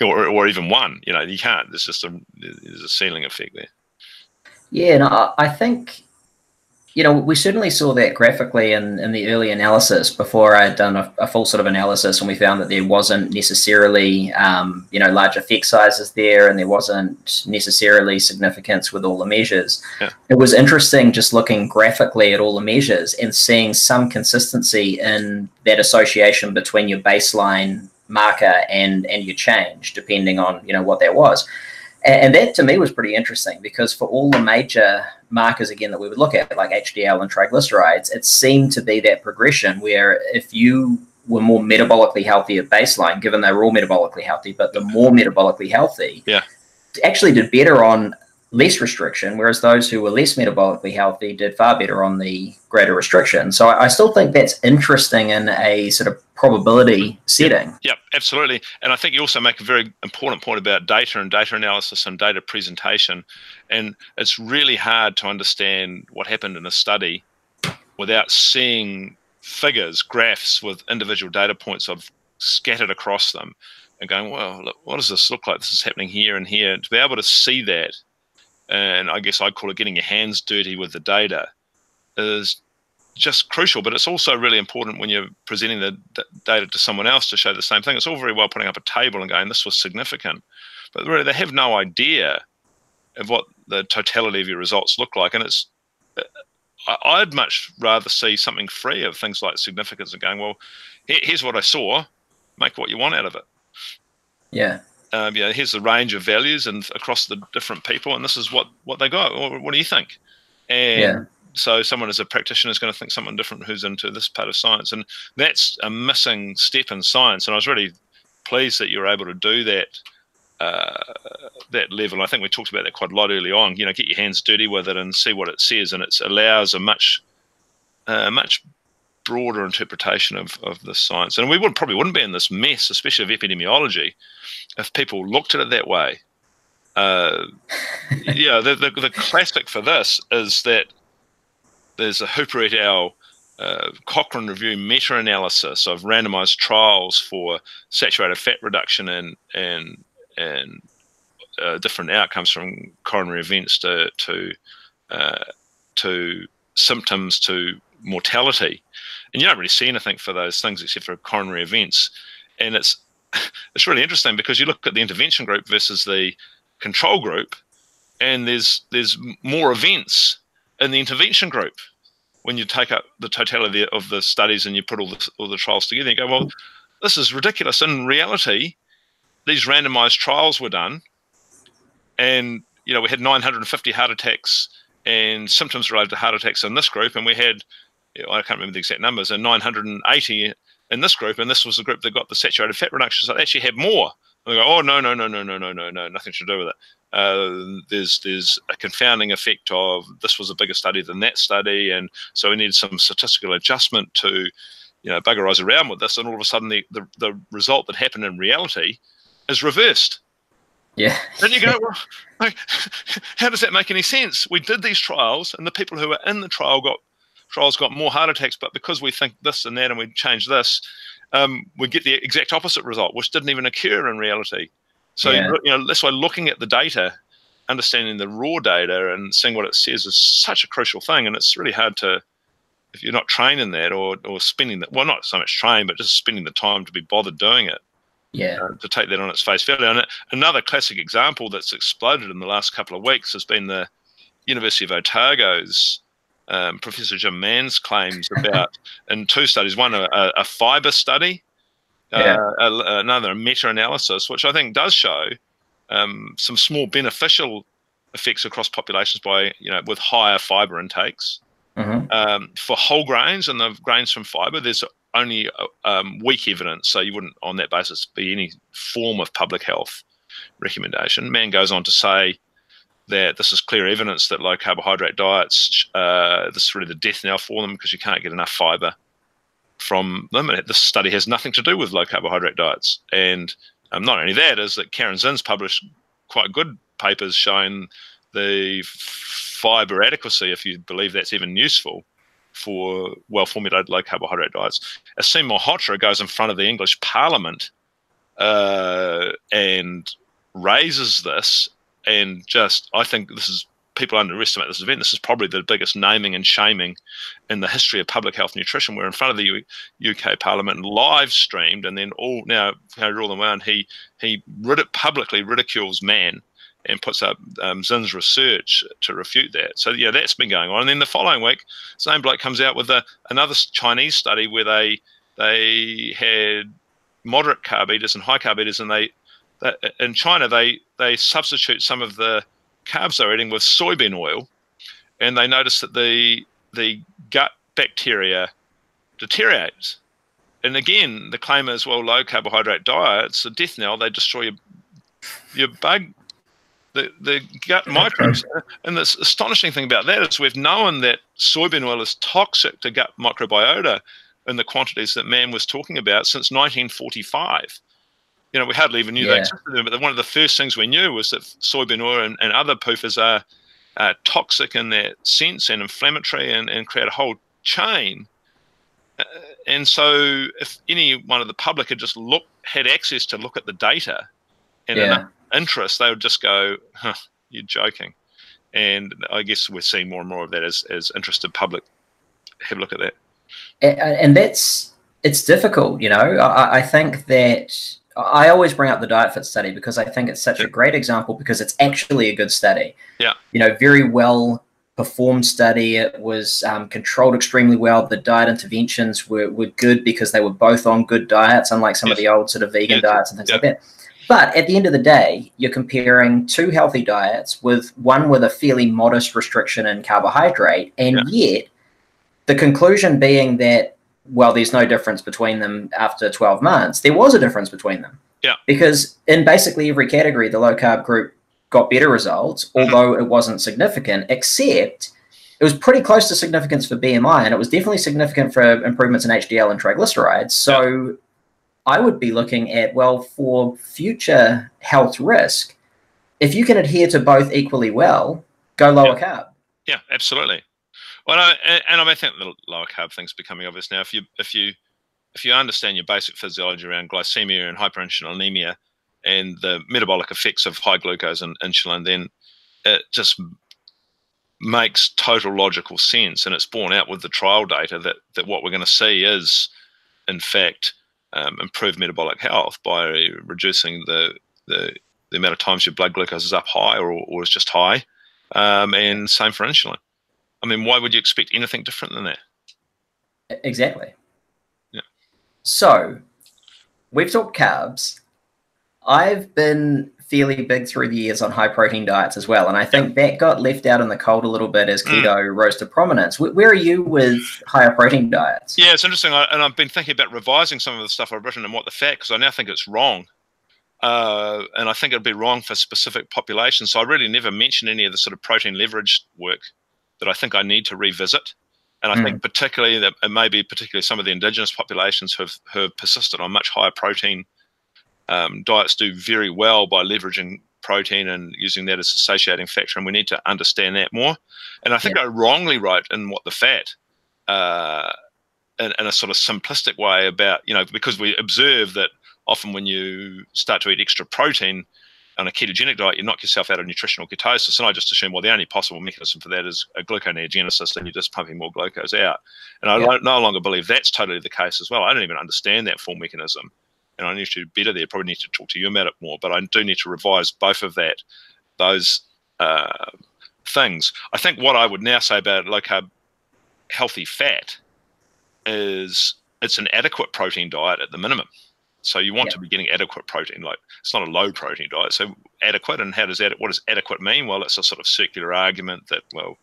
S2: or, or even one, you know, you can't. There's just a there's a ceiling effect there.
S1: Yeah, no, I think you know, we certainly saw that graphically in, in the early analysis before I had done a, a full sort of analysis, and we found that there wasn't necessarily, um, you know, large effect sizes there, and there wasn't necessarily significance with all the measures.
S2: Yeah.
S1: It was interesting just looking graphically at all the measures and seeing some consistency in that association between your baseline marker and and your change, depending on you know what that was. And, and that to me was pretty interesting because for all the major markers again that we would look at, like HDL and triglycerides, it seemed to be that progression where if you were more metabolically healthy at baseline, given they were all metabolically healthy, but the more metabolically healthy,
S2: yeah,
S1: actually did better on less restriction, whereas those who were less metabolically healthy did far better on the greater restriction. So I, I still think that's interesting in a sort of probability setting.
S2: Yep, yep, absolutely. And I think you also make a very important point about data and data analysis and data presentation. And it's really hard to understand what happened in a study without seeing figures, graphs with individual data points of scattered across them, and going, well, look, what does this look like? This is happening here and here. To be able to see that, and I guess I'd call it getting your hands dirty with the data, is just crucial. But it's also really important when you're presenting the data to someone else to show the same thing. It's all very well putting up a table and going, this was significant, but really they have no idea of what the totality of your results look like. And it's uh, I'd much rather see something free of things like significance and going, well, here's what I saw, make what you want out of it.
S1: Yeah.
S2: Um, yeah, here's the range of values and across the different people, and this is what what they got. what do you think? And yeah. so, someone as a practitioner is going to think someone different who's into this part of science, and that's a missing step in science. And I was really pleased that you were able to do that uh, that level. I think we talked about that quite a lot early on. You know, get your hands dirty with it and see what it says, and it allows a much, uh, much broader interpretation of, of the science. And we would probably wouldn't be in this mess, especially of epidemiology, if people looked at it that way. Uh, yeah, the, the, the classic for this is that there's a Hooper et al. Uh, Cochrane review meta-analysis of randomized trials for saturated fat reduction and and and uh, different outcomes from coronary events to to uh, to symptoms to mortality, and you don't really see anything for those things except for coronary events, and it's it's really interesting because you look at the intervention group versus the control group, and there's there's more events in the intervention group when you take up the totality of the studies and you put all the all the trials together. You go, well, this is ridiculous. In reality, these randomized trials were done, and you know we had 950 heart attacks and symptoms related to heart attacks in this group, and we had I can't remember the exact numbers, and 980 in this group, and this was the group that got the saturated fat reduction. So they actually had more. And they go, oh no no no no no no no no, nothing to do with it. Uh, there's there's a confounding effect of this was a bigger study than that study, and so we needed some statistical adjustment to, you know, buggerize around with this, and all of a sudden the, the, the result that happened in reality is reversed.
S1: Yeah.
S2: then you go, well, like, how does that make any sense? We did these trials, and the people who were in the trial got trials got more heart attacks, but because we think this and that, and we change this, um, we get the exact opposite result, which didn't even occur in reality. So yeah. you know, that's why looking at the data, understanding the raw data, and seeing what it says is such a crucial thing, and it's really hard to if you're not trained in that or or spending that well, not so much trained, but just spending the time to be bothered doing it
S1: yeah.
S2: Uh, to take that on its face value. And another classic example that's exploded in the last couple of weeks has been the University of Otago's um, Professor Jim Mann's claims about in two studies, one a, a fiber study, uh, yeah. uh, a, another a meta-analysis, which I think does show um, some small beneficial effects across populations by you know with higher fiber intakes. Mm-hmm. Um, for whole grains and the grains from fiber, there's only uh, um, weak evidence, so you wouldn't, on that basis, be any form of public health recommendation. Mann goes on to say that this is clear evidence that low carbohydrate diets, uh, this is really the death knell for them because you can't get enough fiber from them. And this study has nothing to do with low carbohydrate diets. And um, not only that, is that Caryn Zinn's published quite good papers showing the fiber adequacy, if you believe that's even useful, for well formulated low carbohydrate diets. Aseem Malhotra goes in front of the English Parliament uh, and raises this, and just I think this is people underestimate this event. This is probably the biggest naming and shaming in the history of public health nutrition. We're in front of the U UK Parliament, live streamed, and then all now Harry Rowland he he publicly ridicules Mann and puts up um, Zinn's research to refute that. So yeah, that's been going on. And then the following week, same bloke comes out with a, another Chinese study where they they had moderate carb eaters and high carb eaters, and they Uh, in China they they substitute some of the carbs they're eating with soybean oil, and they notice that the the gut bacteria deteriorates. And again, the claim is well, low carbohydrate diets, a death knell. They destroy your your bug the, the gut microbes. And the astonishing thing about that is we've known that soybean oil is toxic to gut microbiota in the quantities that Mann was talking about since 1945. You know, we hardly even knew yeah. they existed, but one of the first things we knew was that soybean oil and, and other PUFAs are uh, toxic in their sense and inflammatory and, and create a whole chain. Uh, and so, if any one of the public had just look had access to look at the data and yeah. interest, they would just go, huh, "You're joking." And I guess we're seeing more and more of that as as interested public have a look at that.
S1: And, and that's it's difficult, you know. I, I, think that I always bring up the diet fit study because I think it's such a great example because it's actually a good study.
S2: Yeah.
S1: You know, very well performed study. It was um, controlled extremely well. The diet interventions were, were good because they were both on good diets, unlike some yes. of the old sort of vegan yes. diets and things like that. But at the end of the day, you're comparing two healthy diets with one with a fairly modest restriction in carbohydrate, and yeah. yet the conclusion being that well, there's no difference between them after 12 months. There was a difference between them.
S2: Yeah.
S1: Because in basically every category, the low carb group got better results, mm-hmm. although it wasn't significant, except it was pretty close to significance for BMI, and it was definitely significant for improvements in HDL and triglycerides. So yeah. I would be looking at, well, for future health risk, if you can adhere to both equally well, go lower
S2: yeah.
S1: carb.
S2: Yeah, absolutely. Well, I, and I think the lower carb thing's becoming obvious now. If you if you if you understand your basic physiology around glycemia and hyperinsulinemia and the metabolic effects of high glucose and insulin, then it just makes total logical sense, and it's borne out with the trial data that that what we're going to see is, in fact, um, improved metabolic health by reducing the the the amount of times your blood glucose is up high or, or is just high, um, and same for insulin. I mean, why would you expect anything different than that?
S1: Exactly.
S2: Yeah.
S1: So we've talked carbs. I've been fairly big through the years on high protein diets as well. And I think that got left out in the cold a little bit as keto mm. rose to prominence. Where are you with higher protein diets?
S2: Yeah, it's interesting. I, and I've been thinking about revising some of the stuff I've written and what the fact, because I now think it's wrong. Uh, and I think it'd be wrong for specific populations. So I really never mention any of the sort of protein leverage work that I think I need to revisit. And I mm. think particularly that it may be particularly some of the indigenous populations who have, who have persisted on much higher protein um, diets do very well by leveraging protein and using that as a satiating factor. And we need to understand that more. And I think yeah. I wrongly wrote in what the fat uh, in, in a sort of simplistic way about, you know, because we observe that often when you start to eat extra protein, on a ketogenic diet, you knock yourself out of nutritional ketosis. And I just assume, well, the only possible mechanism for that is a gluconeogenesis, and you're just pumping more glucose out. And I yeah. no longer believe that's totally the case as well. I don't even understand that full mechanism. And I need to do better there. Probably need to talk to you about it more, but I do need to revise both of that, those uh, things. I think what I would now say about low carb healthy fat is it's an adequate protein diet at the minimum. So you want to be getting adequate protein. Like it's not a low protein diet. So adequate, and how does that? What does adequate mean? Well, it's a sort of circular argument that well,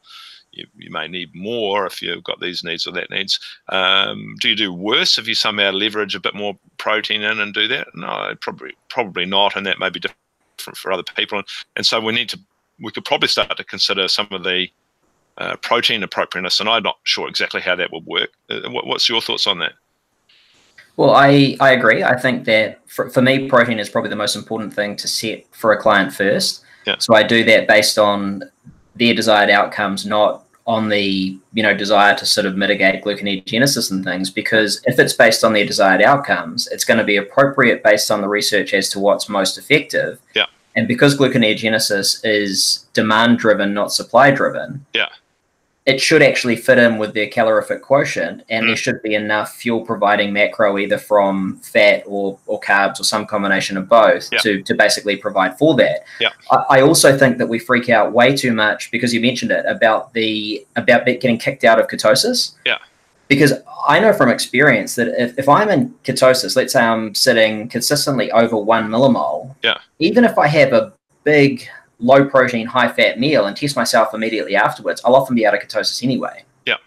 S2: you, you may need more if you've got these needs or that needs. Um, do you do worse if you somehow leverage a bit more protein in and do that? No, probably probably not, and that may be different for other people. And, and so we need to we could probably start to consider some of the uh, protein appropriateness, and I'm not sure exactly how that would work. Uh, what, what's your thoughts on that?
S1: Well, I, I agree. I think that for, for me, protein is probably the most important thing to set for a client first.
S2: Yeah.
S1: So I do that based on their desired outcomes, not on the you know desire to sort of mitigate gluconeogenesis and things. Because if it's based on their desired outcomes, it's going to be appropriate based on the research as to what's most effective.
S2: Yeah.
S1: And because gluconeogenesis is demand driven, not supply driven.
S2: Yeah
S1: it should actually fit in with their calorific quotient, and mm. there should be enough fuel providing macro either from fat or, or carbs or some combination of both
S2: yeah.
S1: to, to basically provide for that.
S2: Yeah.
S1: I, I, also think that we freak out way too much because you mentioned it about the about getting kicked out of ketosis.
S2: Yeah.
S1: Because I know from experience that if, if I'm in ketosis, let's say I'm sitting consistently over one millimole,
S2: yeah.
S1: even if I have a big low protein, high fat meal and test myself immediately afterwards, I'll often be out of ketosis anyway.
S2: Yeah.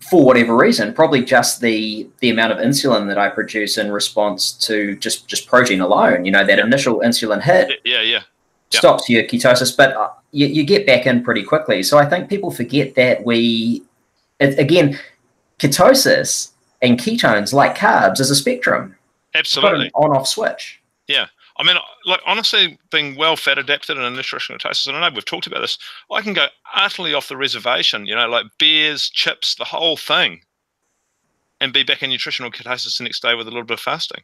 S1: For whatever reason, probably just the the amount of insulin that I produce in response to just just protein alone. You know, that yeah. initial insulin hit.
S2: Yeah, yeah. yeah.
S1: Stops your ketosis, but uh, you, you get back in pretty quickly. So I think people forget that we, it, again, ketosis and ketones, like carbs, is a spectrum.
S2: Absolutely.
S1: On off switch.
S2: Yeah. I mean, like honestly, being well fed adapted and in nutritional ketosis, and I know we've talked about this. I can go utterly off the reservation, you know, like beers, chips, the whole thing, and be back in nutritional ketosis the next day with a little bit of fasting.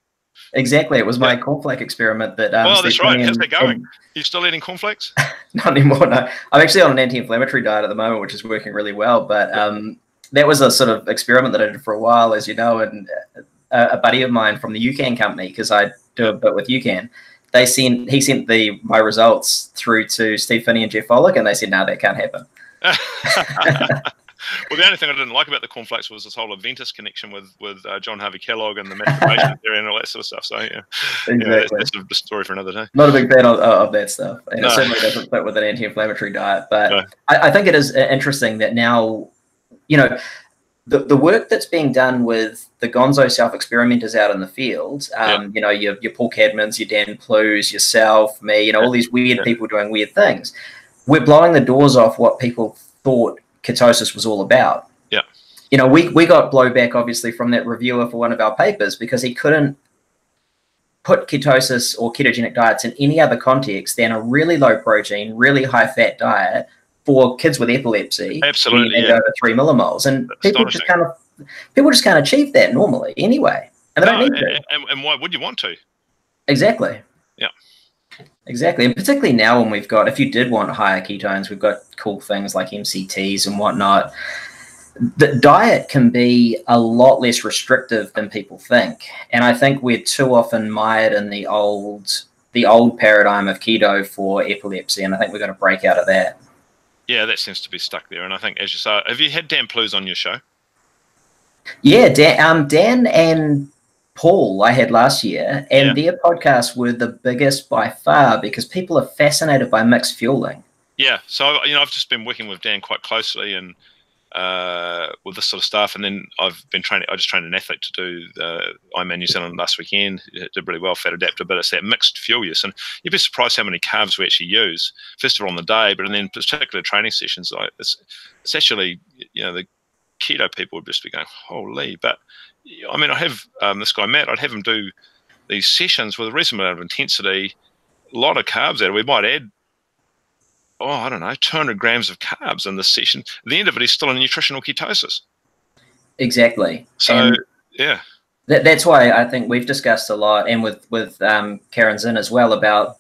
S1: Exactly, it was my yeah. cornflake experiment that.
S2: Um, well, that's right. How's that going? And, you still eating cornflakes?
S1: not anymore. No, I'm actually on an anti-inflammatory diet at the moment, which is working really well. But um, that was a sort of experiment that I did for a while, as you know, and a, a buddy of mine from the UCAN company, because I do a bit with UCAN. They sent he sent the my results through to Steve Phinney and Jeff Volek, and they said, "No, that can't happen."
S2: well, the only thing I didn't like about the cornflakes was this whole Adventist connection with with uh, John Harvey Kellogg and the masturbation theory and all that sort of stuff. So yeah, exactly. yeah that's, that's, a story for another day.
S1: Not a big fan of, of that stuff, and no. it certainly doesn't fit with an anti-inflammatory diet. But no. I, I think it is interesting that now, you know, the, the work that's being done with the Gonzo self experimenters out in the field, um, yep. you know, your, your Paul Cadmans, your Dan Plews, yourself, me, you know, all these weird yep. people doing weird things. We're blowing the doors off what people thought ketosis was all about.
S2: Yeah.
S1: You know, we, we got blowback obviously from that reviewer for one of our papers because he couldn't put ketosis or ketogenic diets in any other context than a really low protein, really high fat diet for kids with epilepsy.
S2: Absolutely,
S1: yeah. over three millimoles, and people just kind of people just can't achieve that normally anyway, and they no, don't need
S2: to. And, and why would you want to?
S1: Exactly.
S2: Yeah.
S1: Exactly, and particularly now when we've got, if you did want higher ketones, we've got cool things like MCTs and whatnot. The diet can be a lot less restrictive than people think, and I think we're too often mired in the old the old paradigm of keto for epilepsy, and I think we're going to break out of that.
S2: Yeah, that seems to be stuck there. And I think, as you say, have you had Dan Plews on your show?
S1: Yeah, Dan, um, Dan and Paul I had last year, and yeah. their podcasts were the biggest by far because people are fascinated by mixed fueling.
S2: Yeah, so you know, I've just been working with Dan quite closely, and uh, with this sort of stuff. And then I've been training. I just trained an athlete to do the Ironman New Zealand last weekend. It did really well, fat adapter, but it's that mixed fuel use. And you'd be surprised how many carbs we actually use. First of all on the day, but then particular training sessions. Like it's, it's actually you know the keto people would just be going holy. But I mean, I have um, this guy Matt. I'd have him do these sessions with a reasonable amount of intensity, a lot of carbs out. We might add oh, I don't know, 200 grams of carbs in this session. At the end of it, he's still in nutritional ketosis.
S1: Exactly.
S2: So, and yeah.
S1: That, that's why I think we've discussed a lot, and with with um, Caryn Zinn as well, about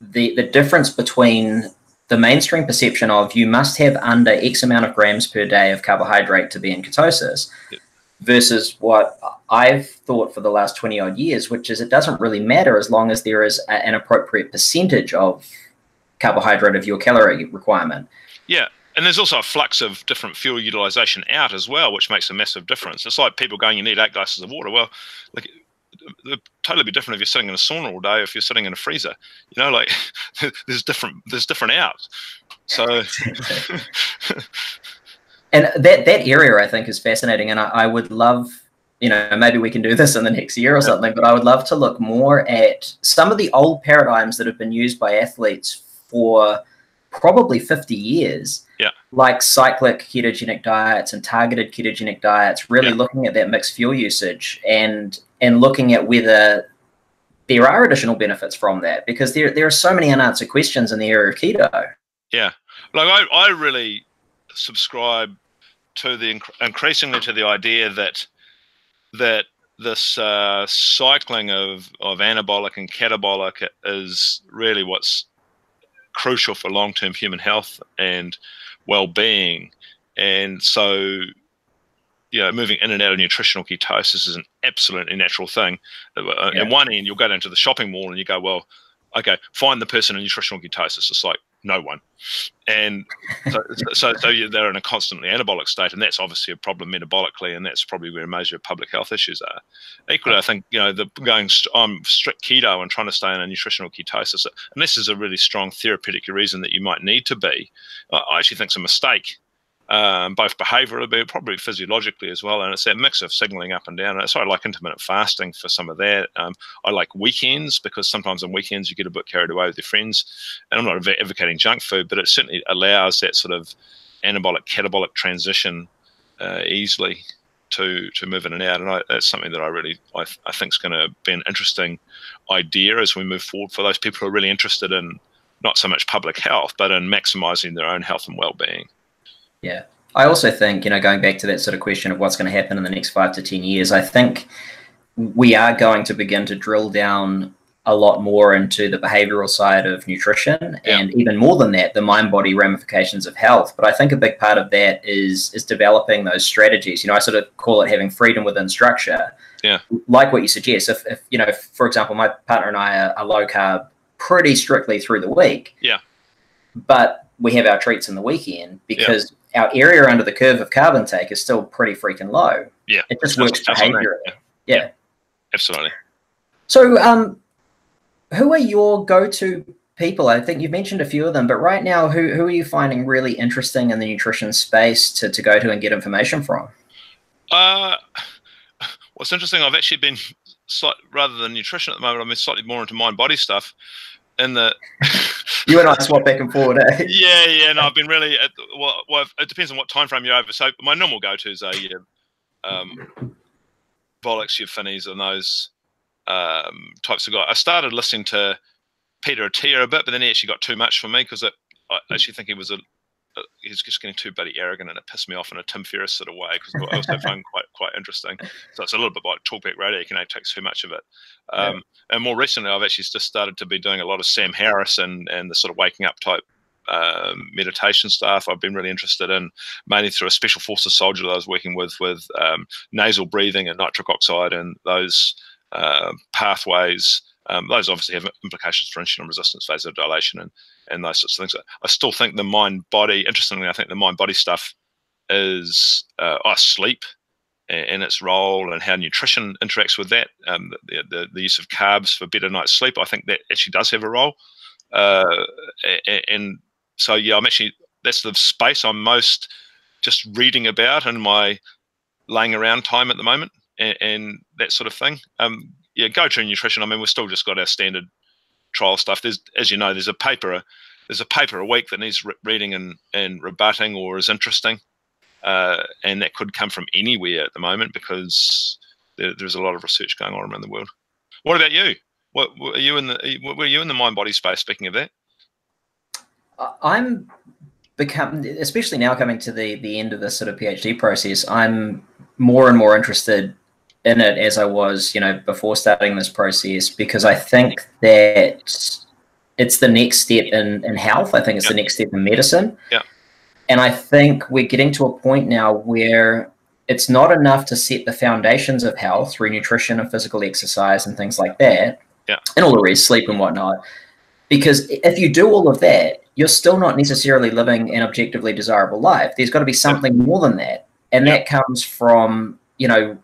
S1: the the difference between the mainstream perception of you must have under X amount of grams per day of carbohydrate to be in ketosis, yep. versus what I've thought for the last 20 odd years, which is it doesn't really matter as long as there is a, an appropriate percentage of carbohydrate of your calorie requirement.
S2: Yeah. And there's also a flux of different fuel utilization out as well, which makes a massive difference. It's like people going, you need eight glasses of water. Well, like it'd totally be different if you're sitting in a sauna all day, if you're sitting in a freezer. You know, like there's different there's different outs. So
S1: and that that area I think is fascinating, and I, I, would love, you know, maybe we can do this in the next year or something. But I would love to look more at some of the old paradigms that have been used by athletes for probably 50 years.
S2: Yeah.
S1: Like cyclic ketogenic diets and targeted ketogenic diets, really yeah. looking at that mixed fuel usage and and looking at whether there are additional benefits from that because there there are so many unanswered questions in the area of keto.
S2: Yeah. Like I, I really subscribe to the increasingly to the idea that that this uh, cycling of, of anabolic and catabolic is really what's crucial for long term human health and well being. And so, you know, moving in and out of nutritional ketosis is an absolutely natural thing. Uh, yeah. At one end, you'll go down to the shopping mall and you go, well, okay, find the person in nutritional ketosis. It's like, no one. And so, so, so they're in a constantly anabolic state, and that's obviously a problem metabolically, and that's probably where major public health issues are. Equally, I think you know the going on strict keto and trying to stay in a nutritional ketosis, and this is a really strong therapeutic reason that you might need to be, I actually think it's a mistake um, both behaviorally, but probably physiologically as well. And it's that mix of signaling up and down. And I like intermittent fasting for some of that. Um, I like weekends because sometimes on weekends you get a bit carried away with your friends. And I'm not advocating junk food, but it certainly allows that sort of anabolic catabolic transition uh, easily. to to move in and out, and I, that's something that I really I, I think is going to be an interesting idea as we move forward for those people who are really interested in not so much public health, but in maximising their own health and well-being.
S1: Yeah, I also think you know going back to that sort of question of what's going to happen in the next five to ten years, I think we are going to begin to drill down a lot more into the behavioral side of nutrition yeah. and even more than that the mind body ramifications of health. But i think a big part of that is is developing those strategies. You know i sort of call it having freedom within structure.
S2: Yeah.
S1: Like what you suggest if, if you know if, for example my partner and i are, are low carb pretty strictly through the week
S2: yeah.
S1: but we have our treats in the weekend because yeah. Our area under the curve of carb intake is still pretty freaking low
S2: yeah
S1: it just works behaviorally yeah. yeah
S2: absolutely
S1: so um who are your go-to people? I think you've mentioned a few of them, but right now, who, who are you finding really interesting in the nutrition space to, to go to and get information from?
S2: Uh, what's interesting, I've actually been slight, rather than nutrition at the moment, I'm slightly more into mind body stuff. In the
S1: you and I swap back and forward, eh?
S2: Yeah, yeah. No, I've been really well, well. It depends on what time frame you're over. So my normal go-tos are your um, Voleks, your Phinneys, and those um, types of guys. I started listening to Peter Attia a bit, but then he actually got too much for me because I actually think he was a he's just getting too bloody arrogant, and it pissed me off in a Tim Ferriss sort of way because I also found quite quite interesting. So it's a little bit like talkback radio. You can only take too much of it. Um, yeah. And more recently, I've actually just started to be doing a lot of Sam Harris and and the sort of waking up type um, meditation stuff. I've been really interested in mainly through a special forces soldier that I was working with with um, nasal breathing and nitric oxide and those uh, pathways. Um, those obviously have implications for insulin resistance, vasodilation, and and those sorts of things. I still think the mind body. Interestingly, I think the mind body stuff is uh, oh, sleep and its role and how nutrition interacts with that. Um, the, the, the use of carbs for better night's sleep. I think that actually does have a role. Uh, and so yeah, I'm actually that's the space I'm most just reading about in my laying around time at the moment and, and that sort of thing. Um, yeah, go to nutrition. I mean, we've still just got our standard trial stuff. There's, as you know, there's a paper, there's a paper a week that needs re- reading and, and rebutting or is interesting, uh, and that could come from anywhere at the moment because there, there's a lot of research going on around the world. What about you? What, are you in the? Were you in the mind body space? Speaking of that,
S1: I'm become, especially now coming to the the end of this sort of PhD process. I'm more and more interested in it as I was, you know, before starting this process because I think that it's the next step in, in health. I think it's the next step in medicine.
S2: Yeah.
S1: And I think we're getting to a point now where it's not enough to set the foundations of health through nutrition and physical exercise and things like that.
S2: Yeah.
S1: And all the rest, sleep and whatnot. Because if you do all of that, you're still not necessarily living an objectively desirable life. There's got to be something more than that. And that comes from, you know,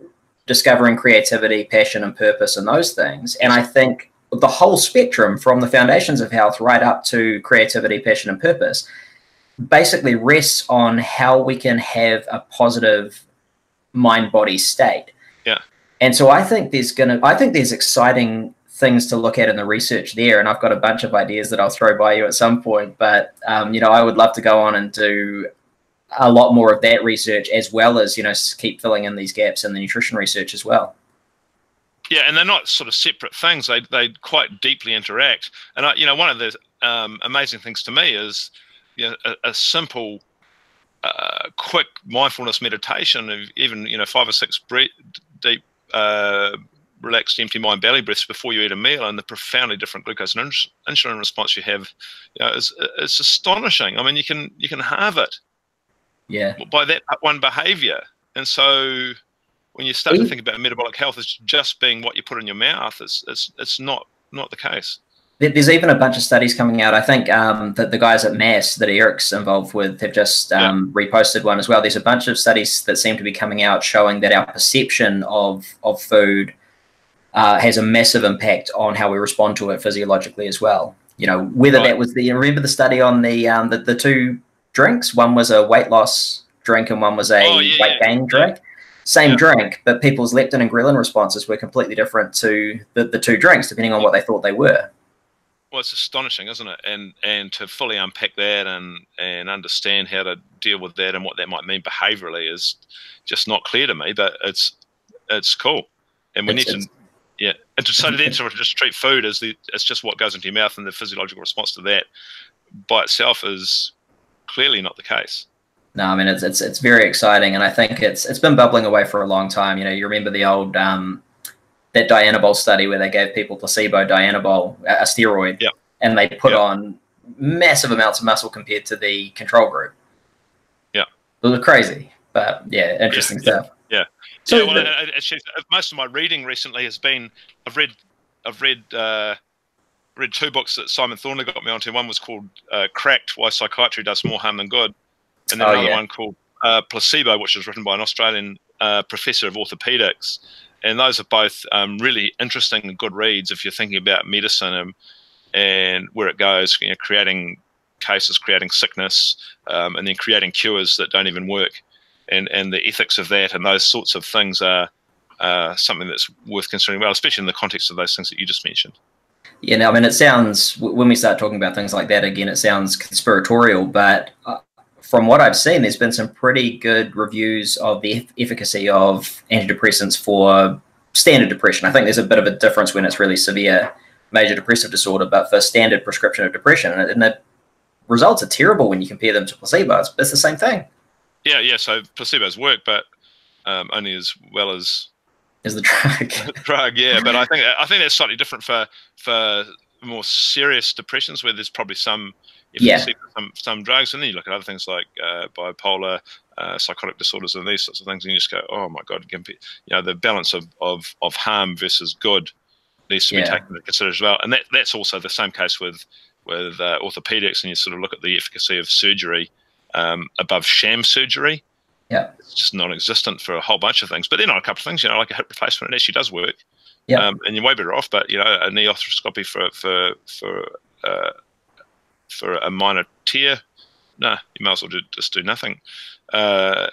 S1: discovering creativity, passion, and purpose, and those things. And I think the whole spectrum from the foundations of health right up to creativity, passion, and purpose basically rests on how we can have a positive mind body state.
S2: Yeah.
S1: And so I think there's going to, I think there's exciting things to look at in the research there. And I've got a bunch of ideas that I'll throw by you at some point. But, um, you know, I would love to go on and do a lot more of that research as well as you know keep filling in these gaps in the nutrition research as well.
S2: Yeah and they're not sort of separate things. They they quite deeply interact. And I, you know one of the um, amazing things to me is you know, a, a simple uh, quick mindfulness meditation of even you know five or six deep uh, relaxed empty mind belly breaths before you eat a meal and the profoundly different glucose and insulin response you have you know, is, it's astonishing. I mean you can you can have it
S1: yeah.
S2: By that one behavior. And so when you start to think about metabolic health as just being what you put in your mouth, it's it's it's not not the case.
S1: There's even a bunch of studies coming out. I think um, that the guys at Mass that Eric's involved with have just um, yeah. reposted one as well. There's a bunch of studies that seem to be coming out showing that our perception of of food uh, has a massive impact on how we respond to it physiologically as well. You know, whether right. that was the remember the study on the um, the, the two drinks. One was a weight loss drink and one was a oh, yeah, weight gain drink. Same yeah. drink, but people's leptin and ghrelin responses were completely different to the, the two drinks, depending on what they thought they were.
S2: well, it's astonishing, isn't it? And and to fully unpack that and and understand how to deal with that and what that might mean behaviorally is just not clear to me. But it's it's cool, and we it's, need to yeah. And to so then to just treat food as the it's just what goes into your mouth and the physiological response to that by itself is clearly not the case.
S1: No, I mean it's it's it's very exciting, and I think it's it's been bubbling away for a long time. You know, you remember the old um, that Dianabol study where they gave people placebo Dianabol, a steroid,
S2: yep.
S1: and they put yep. on massive amounts of muscle compared to the control group.
S2: Yeah,
S1: it was crazy, but yeah, interesting
S2: yeah,
S1: stuff.
S2: Yeah, so yeah, well, actually, most of my reading recently has been I've read I've read uh, read two books that Simon Thornley got me onto. One was called uh, "Cracked: Why Psychiatry Does More Harm Than Good," and then oh, another yeah. one called uh, "Placebo," which was written by an Australian uh, professor of orthopedics and those are both um, really interesting and good reads if you're thinking about medicine and, and where it goes. You know, creating cases, creating sickness, um, and then creating cures that don't even work, and and the ethics of that and those sorts of things are uh, something that's worth considering well, especially in the context of those things that you just mentioned.
S1: Yeah, no, I mean, it sounds when we start talking about things like that again, it sounds conspiratorial, but uh, from what I've seen, there's been some pretty good reviews of the efficacy of antidepressants for standard depression. I think there's a bit of a difference when it's really severe major depressive disorder, but for standard prescription of depression, and the results are terrible when you compare them to placebo. It's, it's the same thing.
S2: Yeah, yeah. So placebos work, but um, only as well as
S1: is the drug.
S2: drug, yeah. But I think I think that's slightly different for for more serious depressions, where there's probably some
S1: yeah.
S2: some some drugs, and then you look at other things like uh, bipolar, uh, psychotic disorders, and these sorts of things, and you just go, "Oh my god!" You know, the balance of of of harm versus good needs to yeah. be taken into consideration as well, and that that's also the same case with with uh, orthopedics, and you sort of look at the efficacy of surgery um, above sham surgery.
S1: Yeah,
S2: it's just non-existent for a whole bunch of things. But then on a couple of things, you know, like a hip replacement, it actually does work.
S1: Yeah,
S2: um, and you're way better off. But you know, a knee arthroscopy for for for uh, for a minor tear, nah, you might as well do, just do nothing. Uh,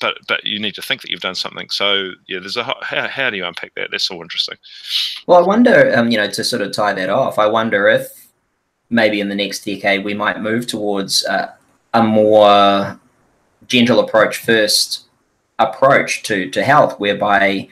S2: but but you need to think that you've done something. So yeah, there's a how, how do you unpack that? That's so interesting.
S1: Well, I wonder, um, you know, to sort of tie that off, I wonder if maybe in the next decade we might move towards uh, a more gentle approach first approach to to health, whereby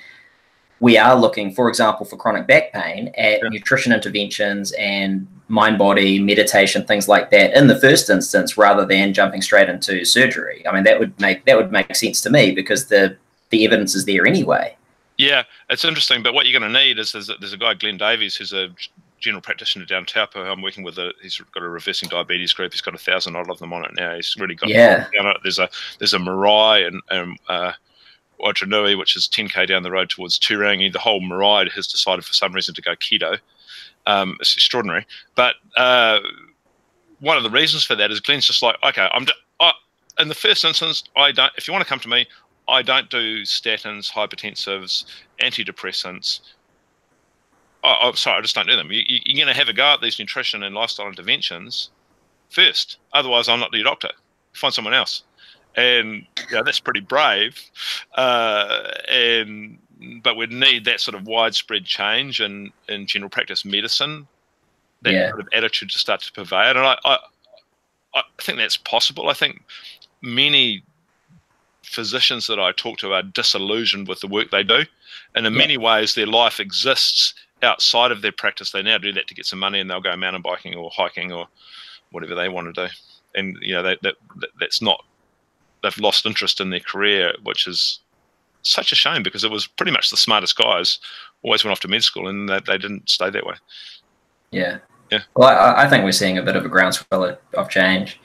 S1: we are looking, for example, for chronic back pain at yeah. nutrition interventions and mind body meditation, things like that in the first instance, rather than jumping straight into surgery. I mean, that would make that would make sense to me because the the evidence is there anyway.
S2: Yeah, it's interesting. But what you're going to need is a, there's a guy Glenn Davies who's a general practitioner down Taupo. I'm working with a he's got a reversing diabetes group. He's got a thousand odd of them on it now. He's really got
S1: yeah.
S2: There's a there's a Marae and, and uh, Waitahanui, which is 10k down the road towards Turangi, the whole Marae has decided for some reason to go keto. Um, it's extraordinary. But uh, one of the reasons for that is Glenn's just like, okay, I'm. I, in the first instance, I don't. If you want to come to me, I don't do statins, hypertensives, antidepressants. Oh, I'm sorry, I just don't do them. You, are going to have a go at these nutrition and lifestyle interventions first. Otherwise, I'm not your doctor. Find someone else and yeah, that's pretty brave. Uh, and but we need that sort of widespread change in in general practice medicine, that yeah. sort of attitude to start to pervade. And I, I I think that's possible. I think many physicians that I talk to are disillusioned with the work they do, and in yeah. many ways, their life exists outside of their practice. They now do that to get some money, and they'll go mountain biking or hiking or whatever they want to do. And you know that, that that's not they've lost interest in their career, which is such a shame because it was pretty much the smartest guys always went off to med school and they, they didn't stay that way.
S1: Yeah.
S2: Yeah.
S1: Well, I, I, think we're seeing a bit of a groundswell of change.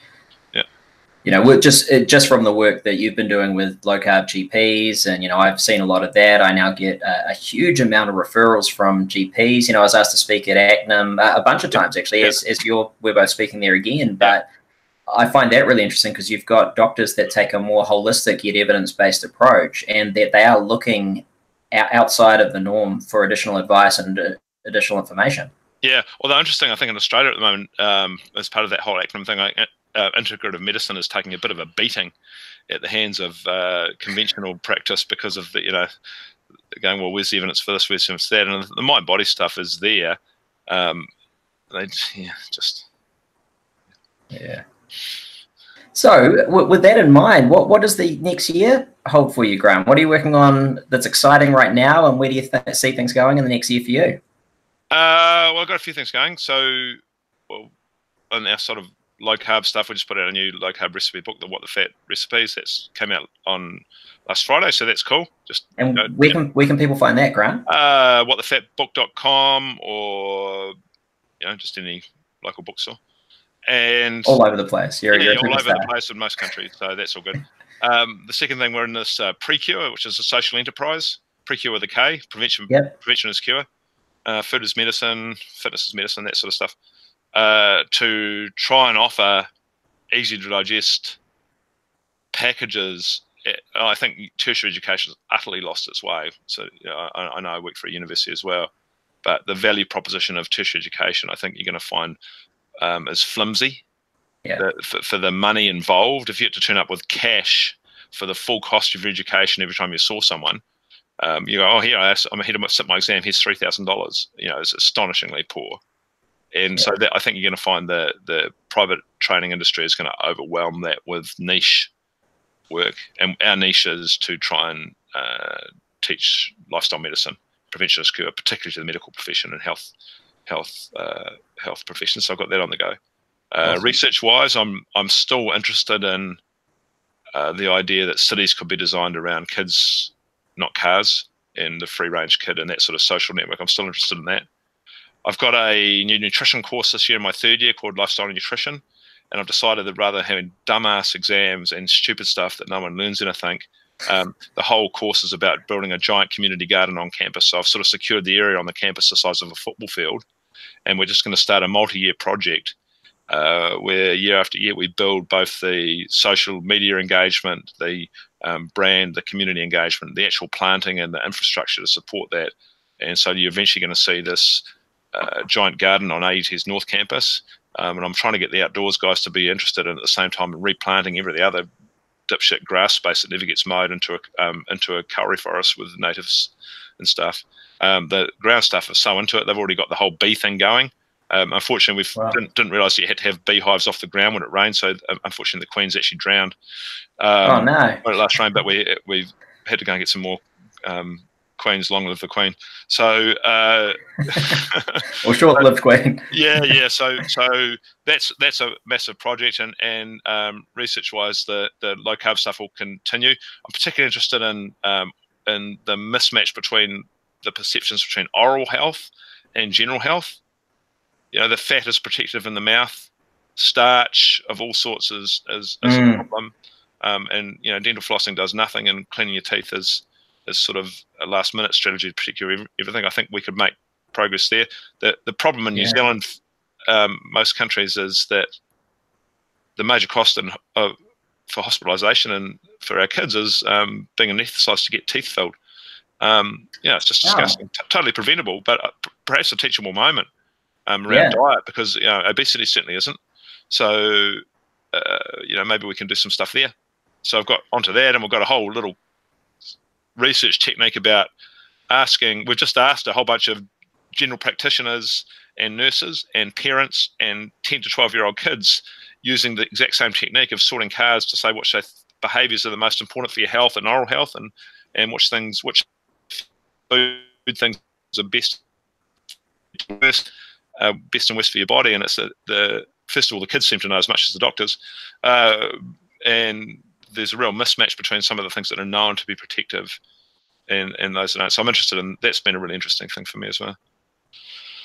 S1: You know, just just from the work that you've been doing with low carb GPs, and you know, I've seen a lot of that. I now get a, a huge amount of referrals from GPs. You know, I was asked to speak at ACNEM a, a bunch of times actually, as, as you're we're both speaking there again, but. I find that really interesting because you've got doctors that take a more holistic yet evidence based approach and that they are looking outside of the norm for additional advice and uh, additional information.
S2: Yeah, although interesting, I think in Australia at the moment, um, as part of that whole acronym thing, uh, uh, integrative medicine is taking a bit of a beating at the hands of uh, conventional practice because of the, you know, going, well, where's the evidence for this, where's the evidence for that? And the mind body stuff is there. Um, they yeah just
S1: yeah. So, with that in mind, what, what does the next year hold for you, Graham? What are you working on that's exciting right now, and where do you th- see things going in the next year for you?
S2: Uh, well, I've got a few things going. So, well, on our sort of low carb stuff, we just put out a new low carb recipe book, the What the Fat recipes. That's came out on last Friday, so that's cool. Just
S1: and where can where can people find that, Grant?
S2: Uh, whatthefatbook.com or you know just any local bookstore. And
S1: all over the place. You're,
S2: yeah,
S1: you're
S2: all over the place in most countries, so that's all good. Um, the second thing we're in this uh, PreKure, which is a social enterprise. PreKure with a K, prevention.
S1: Yep.
S2: Prevention is cure. Uh, food is medicine, fitness is medicine, that sort of stuff. Uh, to try and offer easy to digest packages. I think tertiary education has utterly lost its way. So you know, I, I, know I work for a university as well, but the value proposition of tertiary education, I think you're going to find um, is flimsy.
S1: Yeah.
S2: The, for, for the money involved, if you had to turn up with cash for the full cost of your education every time you saw someone, um, you go, oh, here I here to sit my exam. Here's three thousand dollars. You know, it's astonishingly poor. And yeah. so that, I think you're going to find the the private training industry is going to overwhelm that with niche work. And our niche is to try and uh, teach lifestyle medicine, prevention is cure, particularly to the medical profession and health health uh, health professions. So I've got that on the go. Uh, awesome. Research wise, I'm I'm still interested in uh, the idea that cities could be designed around kids, not cars, and the free range kid and that sort of social network. I'm still interested in that. I've got a new nutrition course this year in my third year called Lifestyle Nutrition. And I've decided that rather than having dumbass exams and stupid stuff that no one learns anything, um, the whole course is about building a giant community garden on campus. So I've sort of secured the area on the campus the size of a football field. And we're just going to start a multi year project uh, where year after year we build both the social media engagement, the um, brand, the community engagement, the actual planting, and the infrastructure to support that. And so you're eventually going to see this uh, giant garden on AUT's North Campus. Um, and I'm trying to get the outdoors guys to be interested in at the same time in replanting every the other dipshit grass space that never gets mowed into a um, into a kauri forest with natives and stuff. Um, the ground staff are so into it; they've already got the whole bee thing going. Um, unfortunately, we wow. didn't, didn't realize you had to have beehives off the ground when it rained. So, um, unfortunately, the queen's actually drowned.
S1: oh no!
S2: When it last rained, but we we had to go and get some more um, Queen's long live the Queen. So, uh,
S1: or short lived Queen.
S2: yeah, yeah. So, so that's that's a massive project, and and um, research wise, the the low carb stuff will continue. I'm particularly interested in um, in the mismatch between the perceptions between oral health and general health. You know, the fat is protective in the mouth, starch of all sorts is is, is mm. a problem. Um, and you know, dental flossing does nothing, and cleaning your teeth is as sort of a last minute strategy to protect your everything. I think we could make progress there. The the problem in New. Zealand, um, most countries, is that the major cost in, uh, for hospitalisation and for our kids is um, being anaesthetised to get teeth filled. Um, yeah, it's just disgusting. T- totally preventable, but uh, perhaps a teachable moment um, around yeah. diet because you know obesity certainly isn't. So uh, you know maybe we can do some stuff there. So I've got onto that, and we've got a whole little research technique about asking. We've just asked a whole bunch of general practitioners and nurses and parents and 10 to 12 year old kids using the exact same technique of sorting cards to say which behaviors are the most important for your health and oral health and and which things which food things are best worst uh, best and worst for your body and it's the, the first of all the kids seem to know as much as the doctors uh, and there's a real mismatch between some of the things that are known to be protective and, and those that aren't. So I'm interested in that's been a really interesting thing for me as well.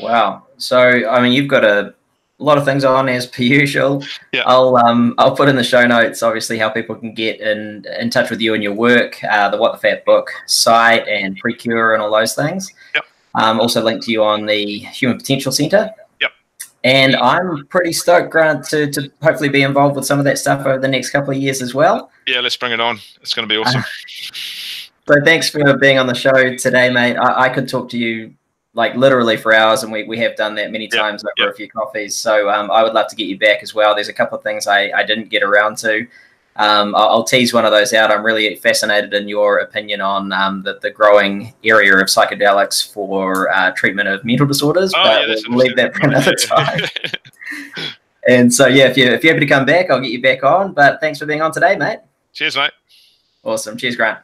S1: Wow. So I mean you've got a lot of things on as per usual.
S2: Yeah.
S1: I'll um I'll put in the show notes obviously how people can get in in touch with you and your work, uh, the What the Fat book site and PreKure and all those things.
S2: Yep.
S1: Um, also linked to you on the Human Potential Center. And
S2: mm-hmm.
S1: I'm pretty stoked, Grant, to, to hopefully be involved with some of that stuff over the next couple of years as well.
S2: Yeah, let's bring it on. It's going to be awesome. Uh,
S1: so thanks for being on the show today, mate. I, I, could talk to you like literally for hours, and we, we have done that many times over a few coffees. So um, I would love to get you back as well. There's a couple of things I, I didn't get around to. Um, I'll, I'll, tease one of those out. I'm really fascinated in your opinion on um, the, the growing area of psychedelics for uh, treatment of mental disorders.
S2: Oh,
S1: but
S2: yeah,
S1: we'll leave that for another time. and so, yeah, if you're, if you're able to come back, I'll get you back on. But thanks for being on today, mate.
S2: Cheers, mate.
S1: Awesome. Cheers, Grant.